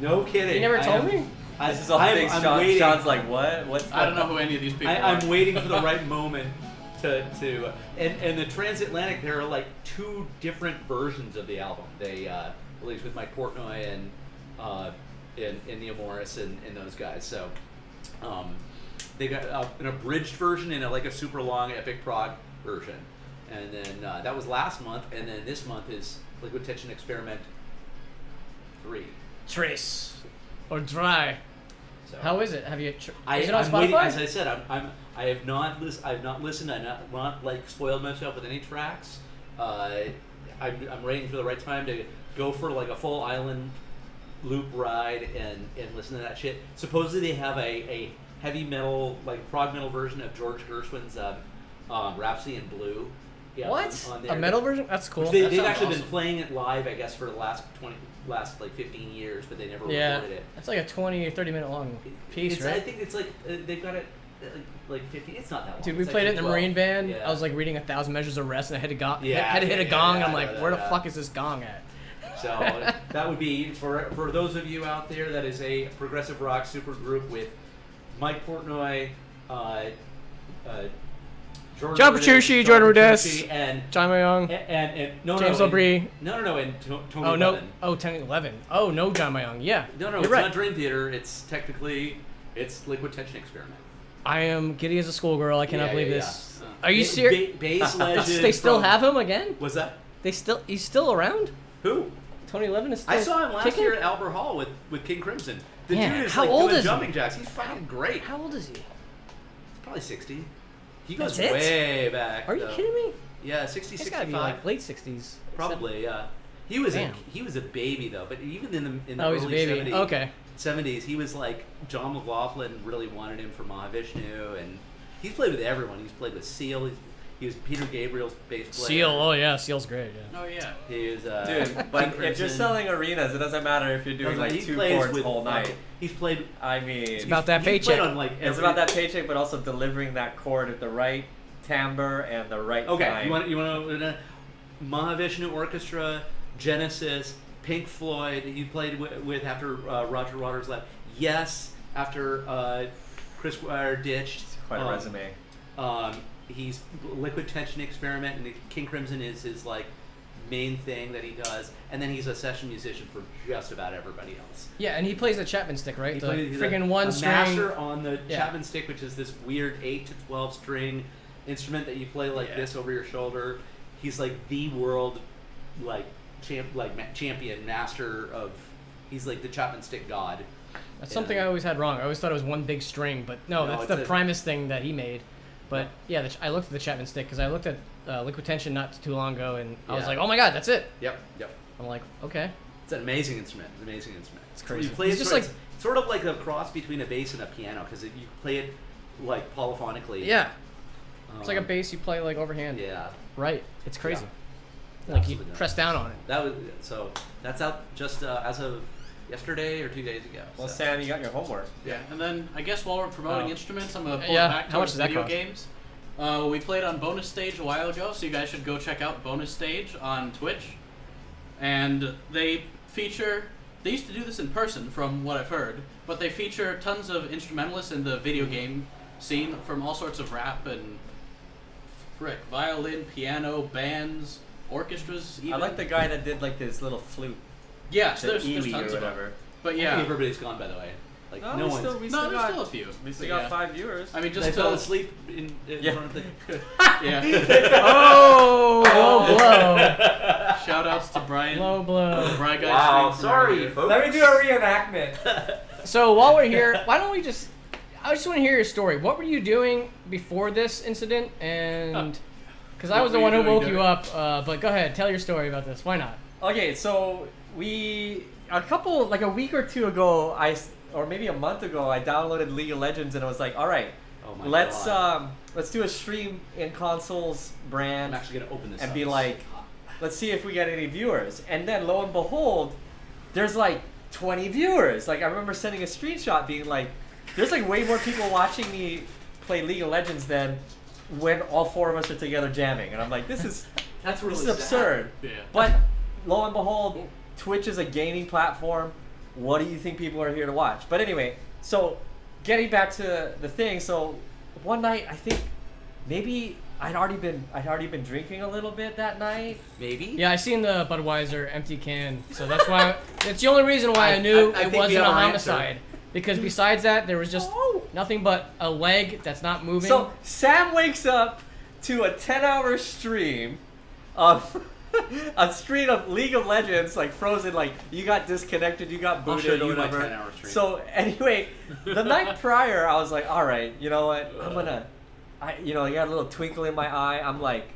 No kidding. You never told am- me. I, This is all I'm, things I'm Sean, waiting. Sean's like, what? What's I don't know who any of these people I, are. I'm waiting for the [laughs] right moment to to and and the transatlantic there are like two different versions of the album. They uh, released with Mike Portnoy and uh, and, and Neal Morse and, and those guys. So um, they got uh, an abridged version and a, like a super long epic prog version. And then uh, that was last month, and then this month is Liquid Tension Experiment three. Trace or dry. So How is it? Have you? Tr- I, is it on I'm Spotify? waiting. As I said, I'm, I'm I have not lis- I've not listened. I've not, not like spoiled myself with any tracks. Uh, I'm, I'm waiting for the right time to go for like a full island loop ride and, and listen to that shit. Supposedly they have a, a heavy metal like prog metal version of George Gershwin's um, um, Rhapsody in Blue. Yeah, what? on- on a metal version? That's cool. Which they, they've actually awesome. been playing it live, I guess, for the last twenty, last like fifteen years, but they never yeah, recorded it. that's like a twenty or thirty minute long piece, It's- right? I think it's like uh, they've got it uh, like fifty. It's not that long. Dude, we It's played it in the 12. Marine Band. Yeah. I was like reading a thousand measures of rest, and I hit a gong. Yeah, had to hit yeah, a gong, I'm like, where the fuck is this gong at? So that would be for for those of you out there. That is a progressive rock supergroup with Mike Portnoy, uh, uh, Jordan John Petrucci, Jordan Rudess. and John Myung. and, and, and no James no, LaBrie. No, no, no, and Tony Oh no! Levin. Oh, 10, 11. Oh no, John Myung. Yeah. No, no, You're it's right. not Dream Theater. It's technically it's Liquid Tension Experiment. I am giddy as a schoolgirl. I cannot Yeah, believe yeah, this. yeah. Are you serious? ba- bass [laughs] legend. They still from- have him again? Was that They still? He's still around? who? Tony Levin is still I saw him last kicking? year at Albert Hall with, with King Crimson. The Man, dude is how like old doing is he? jumping jacks. He's fucking great. How old is he? Probably 60. He goes That's it? way back. Are you though. kidding me? Yeah, 60, He's 65. be like late 60s. Probably, yeah. He was a, he was a baby though, but even in the in the Oh, early he's a baby. 70s, Okay. 70s, he was like John McLaughlin really wanted him for Mahavishnu, and he's played with everyone. He's played with Seal. He's, he was Peter Gabriel's bass player. Seal. Oh yeah, Seal's great. Yeah. Oh yeah. He was uh, Dude, but if you're selling arenas, it doesn't matter if you're doing like he two plays chords with all night. fucking- He's played. I mean, It's about that he's paycheck. on like it's about that paycheck, but also delivering that chord at the right timbre and the right Okay, time. you want you want to Mahavishnu Orchestra, Genesis, Pink Floyd. You played with, with after uh, Roger Waters left. Yes, after uh, Chris Squire ditched. It's Quite a Um, resume. Um, he's Liquid Tension Experiment, and King Crimson is his like main thing that he does, and then he's a session musician for just about everybody else. Yeah, and he plays the Chapman stick, right? He the plays- freaking one string. master on the Yeah. Chapman stick, which is this weird eight to twelve string instrument that you play like Yeah. this over your shoulder. He's like the world like champ like ma- champion master of. He's like the Chapman stick god. That's something I always had wrong. I always thought it was one big string, but no, No, that's the a- Primus thing that he made. But yeah, the, I looked at the Chapman stick because I looked at uh, Liquid Tension not too long ago, and I was Yeah. like, oh my god, that's it. Yep, yep. I'm like, okay. It's an amazing instrument. It's an amazing instrument. It's crazy. You play He's it just sort, like- it's sort of like a cross between a bass and a piano because if you play it like polyphonically. Yeah, it's like a Um, bass you play like overhand. Yeah. Right. It's crazy. Like you Absolutely press down on it. That was so. That's out just uh, as of yesterday or two days ago. Well, so. Sam, you got your homework. Yeah, and then I guess while we're promoting Oh. instruments, I'm gonna pull Yeah, it back how much does that video cost? games. Uh, we played on Bonus Stage a while ago, so you guys should go check out Bonus Stage on Twitch. And they feature. They used to do this in person, from what I've heard, but they feature tons of instrumentalists in the video game scene from all sorts of rap and frick, violin, piano, bands, orchestras. Even. I like the guy that did like this little flute. Yeah. So there's, there's tons or of them. whatever. But I think yeah, everybody's gone by the way. Like No, no, we one's. still, we no, still there's got, still a few. We still But got yeah. five viewers. I mean, they just fell asleep in, in Yeah. front of the. [laughs] [laughs] yeah. [laughs] Oh, low blow. Shout outs to Brian. Low blow. Brian guy Wow, stream sorry, earlier. folks. Let me do a reenactment. So while we're here, why don't we just? I just want to hear your story. What were you doing before this incident? And because I was the one you who doing woke you up. Uh, but go ahead, tell your story about this. Why not? Okay, so we a couple like a week or two ago, I or maybe a month ago, I downloaded League of Legends and I was like, all right, Oh my let's God. um let's do a stream in consoles brand. I'm actually gonna open this and up. be like, let's see if we get any viewers. And then lo and behold, there's like 20 viewers. Like I remember sending a screenshot being like, there's like way more people watching me play League of Legends than when all four of us are together jamming. And I'm like, this is [laughs] That's really this is absurd. Yeah. But lo and behold, Twitch is a gaming platform. What do you think people are here to watch? But anyway, so getting back to the thing, so one night I think maybe I'd already been I'd already been drinking a little bit that night. Maybe. Yeah, I seen the Budweiser empty can, so that's why. it's the only reason why I, I- knew I- I it wasn't a have answer. homicide. Because besides that, there was just oh. nothing but a leg that's not moving. So Sam wakes up to a 10 hour stream of [laughs] a stream of League of Legends, like frozen, like you got disconnected, you got I'll booted show or you my whatever. 10-hour stream. So anyway, the [laughs] night prior, I was like, all right, you know what? I'm gonna, I, you know, I got a little twinkle in my eye. I'm like,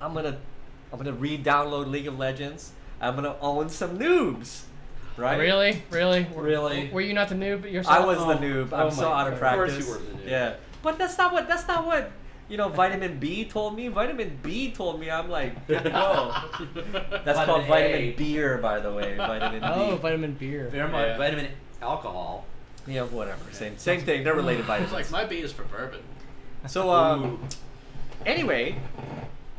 I'm gonna, I'm gonna re-download League of Legends. I'm gonna own some noobs, right? Really, really, Really? Were you not the noob yourself? I was the Oh. noob. I'm Oh so out of God. Of course you were the noob. Yeah, but that's not what that's not what you know. Vitamin B told me. Vitamin B told me. I'm like, good to go. [laughs] That's Vitamin called A. vitamin beer, by the way. Vitamin Oh, B. vitamin beer. Vitamin, Yeah. vitamin alcohol. Yeah, whatever. Same same thing. They're related It's vitamins. like my B is for bourbon. So um, anyway,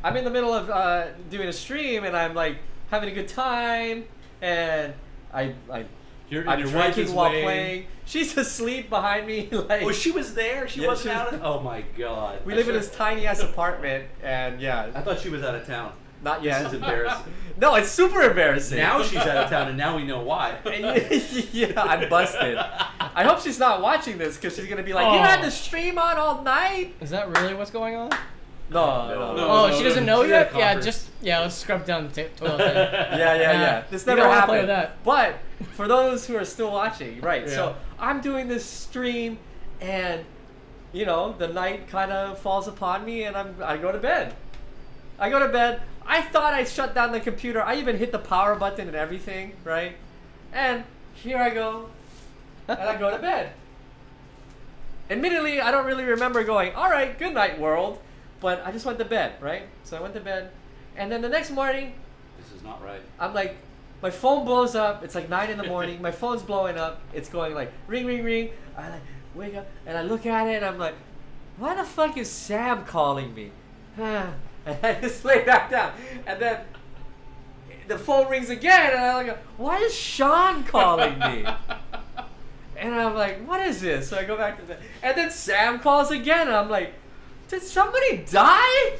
I'm in the middle of uh, doing a stream and I'm like having a good time and I I Your, I'm your wife drinking is while way- playing. She's asleep behind me. [laughs] Like Oh, she was there. She Yeah, wasn't she was- out. Of, oh my god. we live in this tiny ass apartment and yeah. I thought she was out of town. not yet. This is embarrassing. [laughs] No, it's super embarrassing. now she's out of town, and now we know why. [laughs] yeah, I'm busted. I hope she's not watching this because she's gonna be like, "You Oh. had the stream on all night." Is that really what's going on? No, no, No. no. oh, no, she doesn't know she's yet. Yeah, just yeah. Let's scrub down the ta- toilet. Yeah, yeah, yeah. Yeah. This You never don't happened. play with that. But for those who are still watching, right? So Yeah. I'm doing this stream, and you know the night kind of falls upon me, and I'm I go to bed. I go to bed. I thought I shut down the computer. I even hit the power button and everything, right? And here I go, and I go to bed. Admittedly, I don't really remember going, all right, good night, world. But I just went to bed, right? So I went to bed. And then the next morning, This is not right. I'm like, my phone blows up. It's like 9 in the morning. my phone's blowing up. It's going like, ring, ring, ring. I like, wake up. And I look at it and I'm like, why the fuck is Sam calling me? [sighs] and I just lay back down. And then the phone rings again. And I'm like, why is Sean calling me? [laughs] And I'm like, what is this? So I go back to the. And then Sam calls again. And I'm like, did somebody die?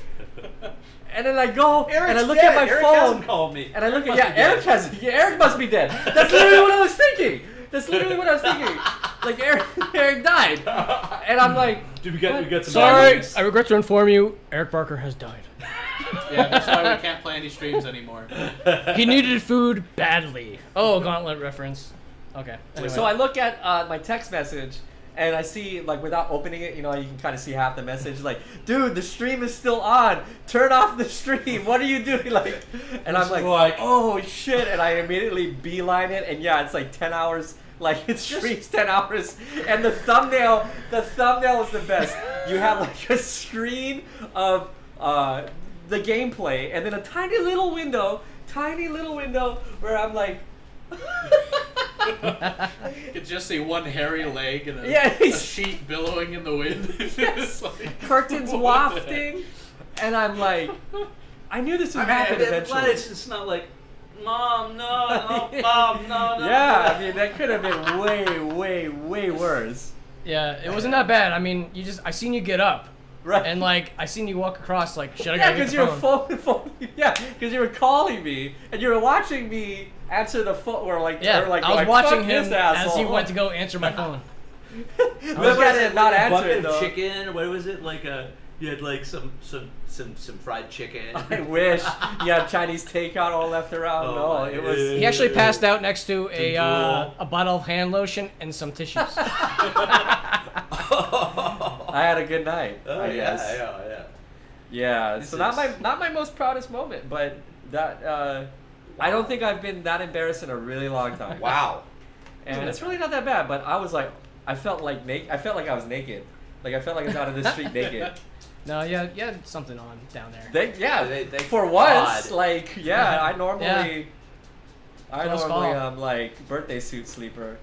[laughs] And then I go and I look at my Eric phone. hasn't called me. And I look at yeah. Eric has yeah, Eric must be dead. That's literally what I was thinking. That's literally what I was thinking. [laughs] Like Eric, Eric died, and I'm like, Dude, we got we What? got some. Sorry, news. I regret to inform you, Eric Barker has died. [laughs] Yeah, that's why we can't play any streams anymore. He needed food badly. Oh, Gauntlet reference. Okay. Anyway. so I look at uh, my text message. And I see, like, without opening it, you know, you can kind of see half the message. Like, dude, the stream is still on. Turn off the stream. What are you doing? [laughs] Like, and I'm like, like- oh shit! And I immediately beeline it, and yeah, it's like ten hours. Like it streams ten hours, and the thumbnail, the thumbnail is the best. You have like a screen of uh, the gameplay, and then a tiny little window, tiny little window where I'm like. You could just see one hairy leg and a, Yeah, a sheet billowing in the wind. [laughs] Yes. Like, curtains wafting, and I'm like, I knew this would I happen I'm eventually. glad it's, it's not like, mom, no, no, mom, no, no. yeah, I mean that could have been way, way, way worse. yeah, it wasn't that bad. I mean, you just I seen you get up, Right. and like I seen you walk across. Like, should I yeah, go get because you were phone? phone, [laughs] phone yeah, because you were calling me and you were watching me answer the phone, or like, Yeah, or like, I was like, watching him as he went to go answer my phone. Look at it not like a answer bucket it of though. chicken. What was it like? A you had like some some some some fried chicken. [laughs] I wish you had Chinese takeout all left around. Oh no, my it was. He actually passed out next to a uh, a bottle of hand lotion and some tissues. [laughs] I had a good night. Oh I yeah, guess. yeah, yeah. Yeah, This so not my not my most proudest moment, but that uh, I don't think I've been that embarrassed in a really long time. [laughs] Wow. And it's really not that bad, but I was like, I felt like naked. I felt like I was naked. Like I felt like I was out of the street naked. [laughs] no, yeah, you had something on down there. They, yeah, They- they- for once, God. like yeah, [laughs] I normally, Yeah. I Close normally call. am like birthday suit sleeper.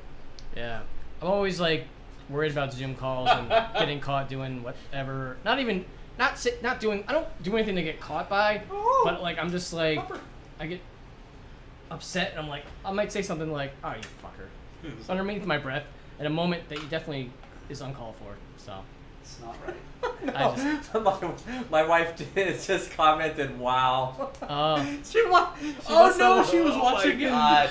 Yeah, I'm always like worried about Zoom calls and [laughs] getting caught doing whatever. Not even not sit, not doing. I don't do anything to get caught by, oh. but like I'm just like I get upset and I'm like I might say something like, "Oh, you fucker," [laughs] underneath my breath at a moment that you definitely is uncalled for. So It's not right. [laughs] I [laughs] my, my wife did [laughs] just commented, "Wow." Oh. she wa- she Oh no, have- she was Oh my watching it. God.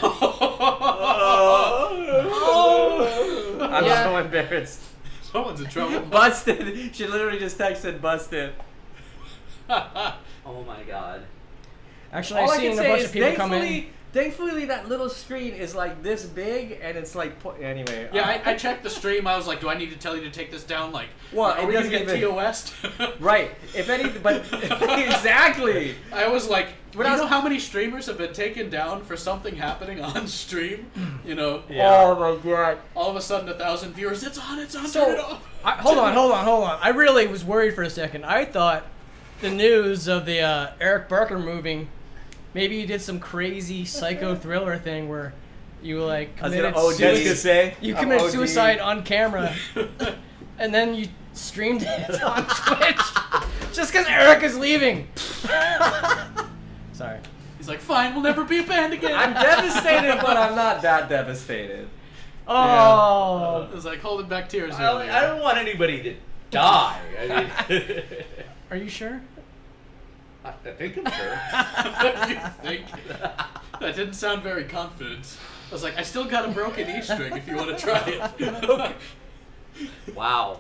Oh. I'm Yeah. so embarrassed. Someone's in trouble. Busted. She literally just texted busted. Oh my god. Actually, All I've I seen a bunch of people come in. Thankfully, thankfully that little screen is like this big and it's like po- anyway. Yeah, uh, I, I checked the stream. I was like, do I need to tell you to take this down? Like, what? are it we gonna doesn't get even- TOS? [laughs] [laughs] right. If any, but [laughs] exactly. I was like, When you I was- know how many streamers have been taken down for something happening on stream? You know, Oh my god. all of a sudden a thousand viewers. It's on. It's on. So- turn it off. I, hold on, hold on, hold on. I really was worried for a second. I thought the news of the uh, Eric Barker moving, maybe you did some crazy psycho [laughs] thriller thing where you like I was committed gonna OD. suicide. say You I'm committed OD. suicide on camera, [laughs] and then you streamed it [laughs] on Twitch just because Eric is leaving. Sorry. He's like, fine, we'll never be a band again. I'm devastated, but I'm not that devastated. Oh. I was like holding back tears. I don't. I don't want anybody to die. I mean, Are you sure? I I think I'm sure. [laughs] you think? That didn't sound very confident. I was like, I still got a broken E string if you want to try it. [laughs] Wow.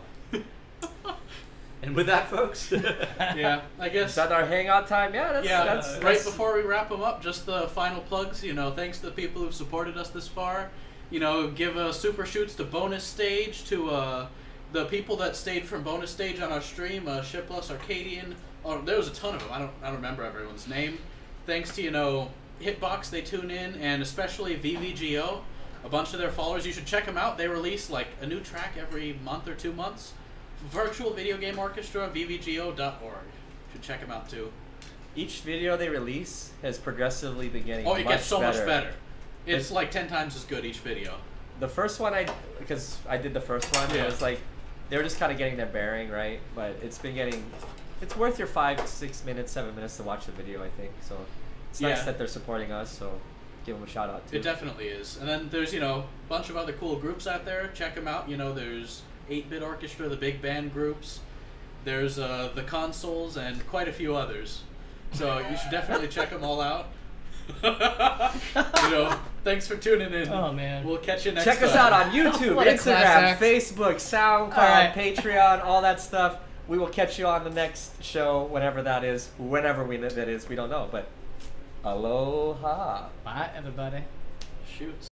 And with that, folks. [laughs] yeah, I guess. Is that our hangout time? Yeah, that's yeah, that's, right that's- before we wrap them up, just the final plugs. You know, thanks to the people who've supported us this far. You know, give uh, super shoots to bonus stage to uh, the people that stayed from bonus stage on our stream. Uh, Shipless, Arcadian. Oh, there was a ton of them. I don't, I don't remember everyone's name. Thanks to you know Hitbox, they tune in, and especially VVGO. A bunch of their followers. You should check them out. They release like a new track every month or two months. Virtual Video Game Orchestra, VVGO.org. Should check them out too. Each video they release has progressively been getting. Oh, it gets so better. much better. It's It's- like ten times as good each video. The first one I, because I did the first one, Yeah. it was like they were just kind of getting their bearing, right? But it's been getting, it's worth your five, six minutes, seven minutes to watch the video. I think so. It's nice Yeah. that they're supporting us. So give them a shout out too. It definitely is. And then there's you know a bunch of other cool groups out there. Check them out. You know there's 8-bit orchestra, the big band groups. There's uh, the consoles and quite a few others. So you should definitely [laughs] check them all out. [laughs] you know, thanks for tuning in. Oh, man. We'll catch you next time. Check time. us out on YouTube, [laughs] What a class Instagram. Facebook, SoundCloud, All right. Patreon, all that stuff. We will catch you on the next show, whenever that is, whenever we that is. We don't know, but aloha. Bye, everybody. Shoots.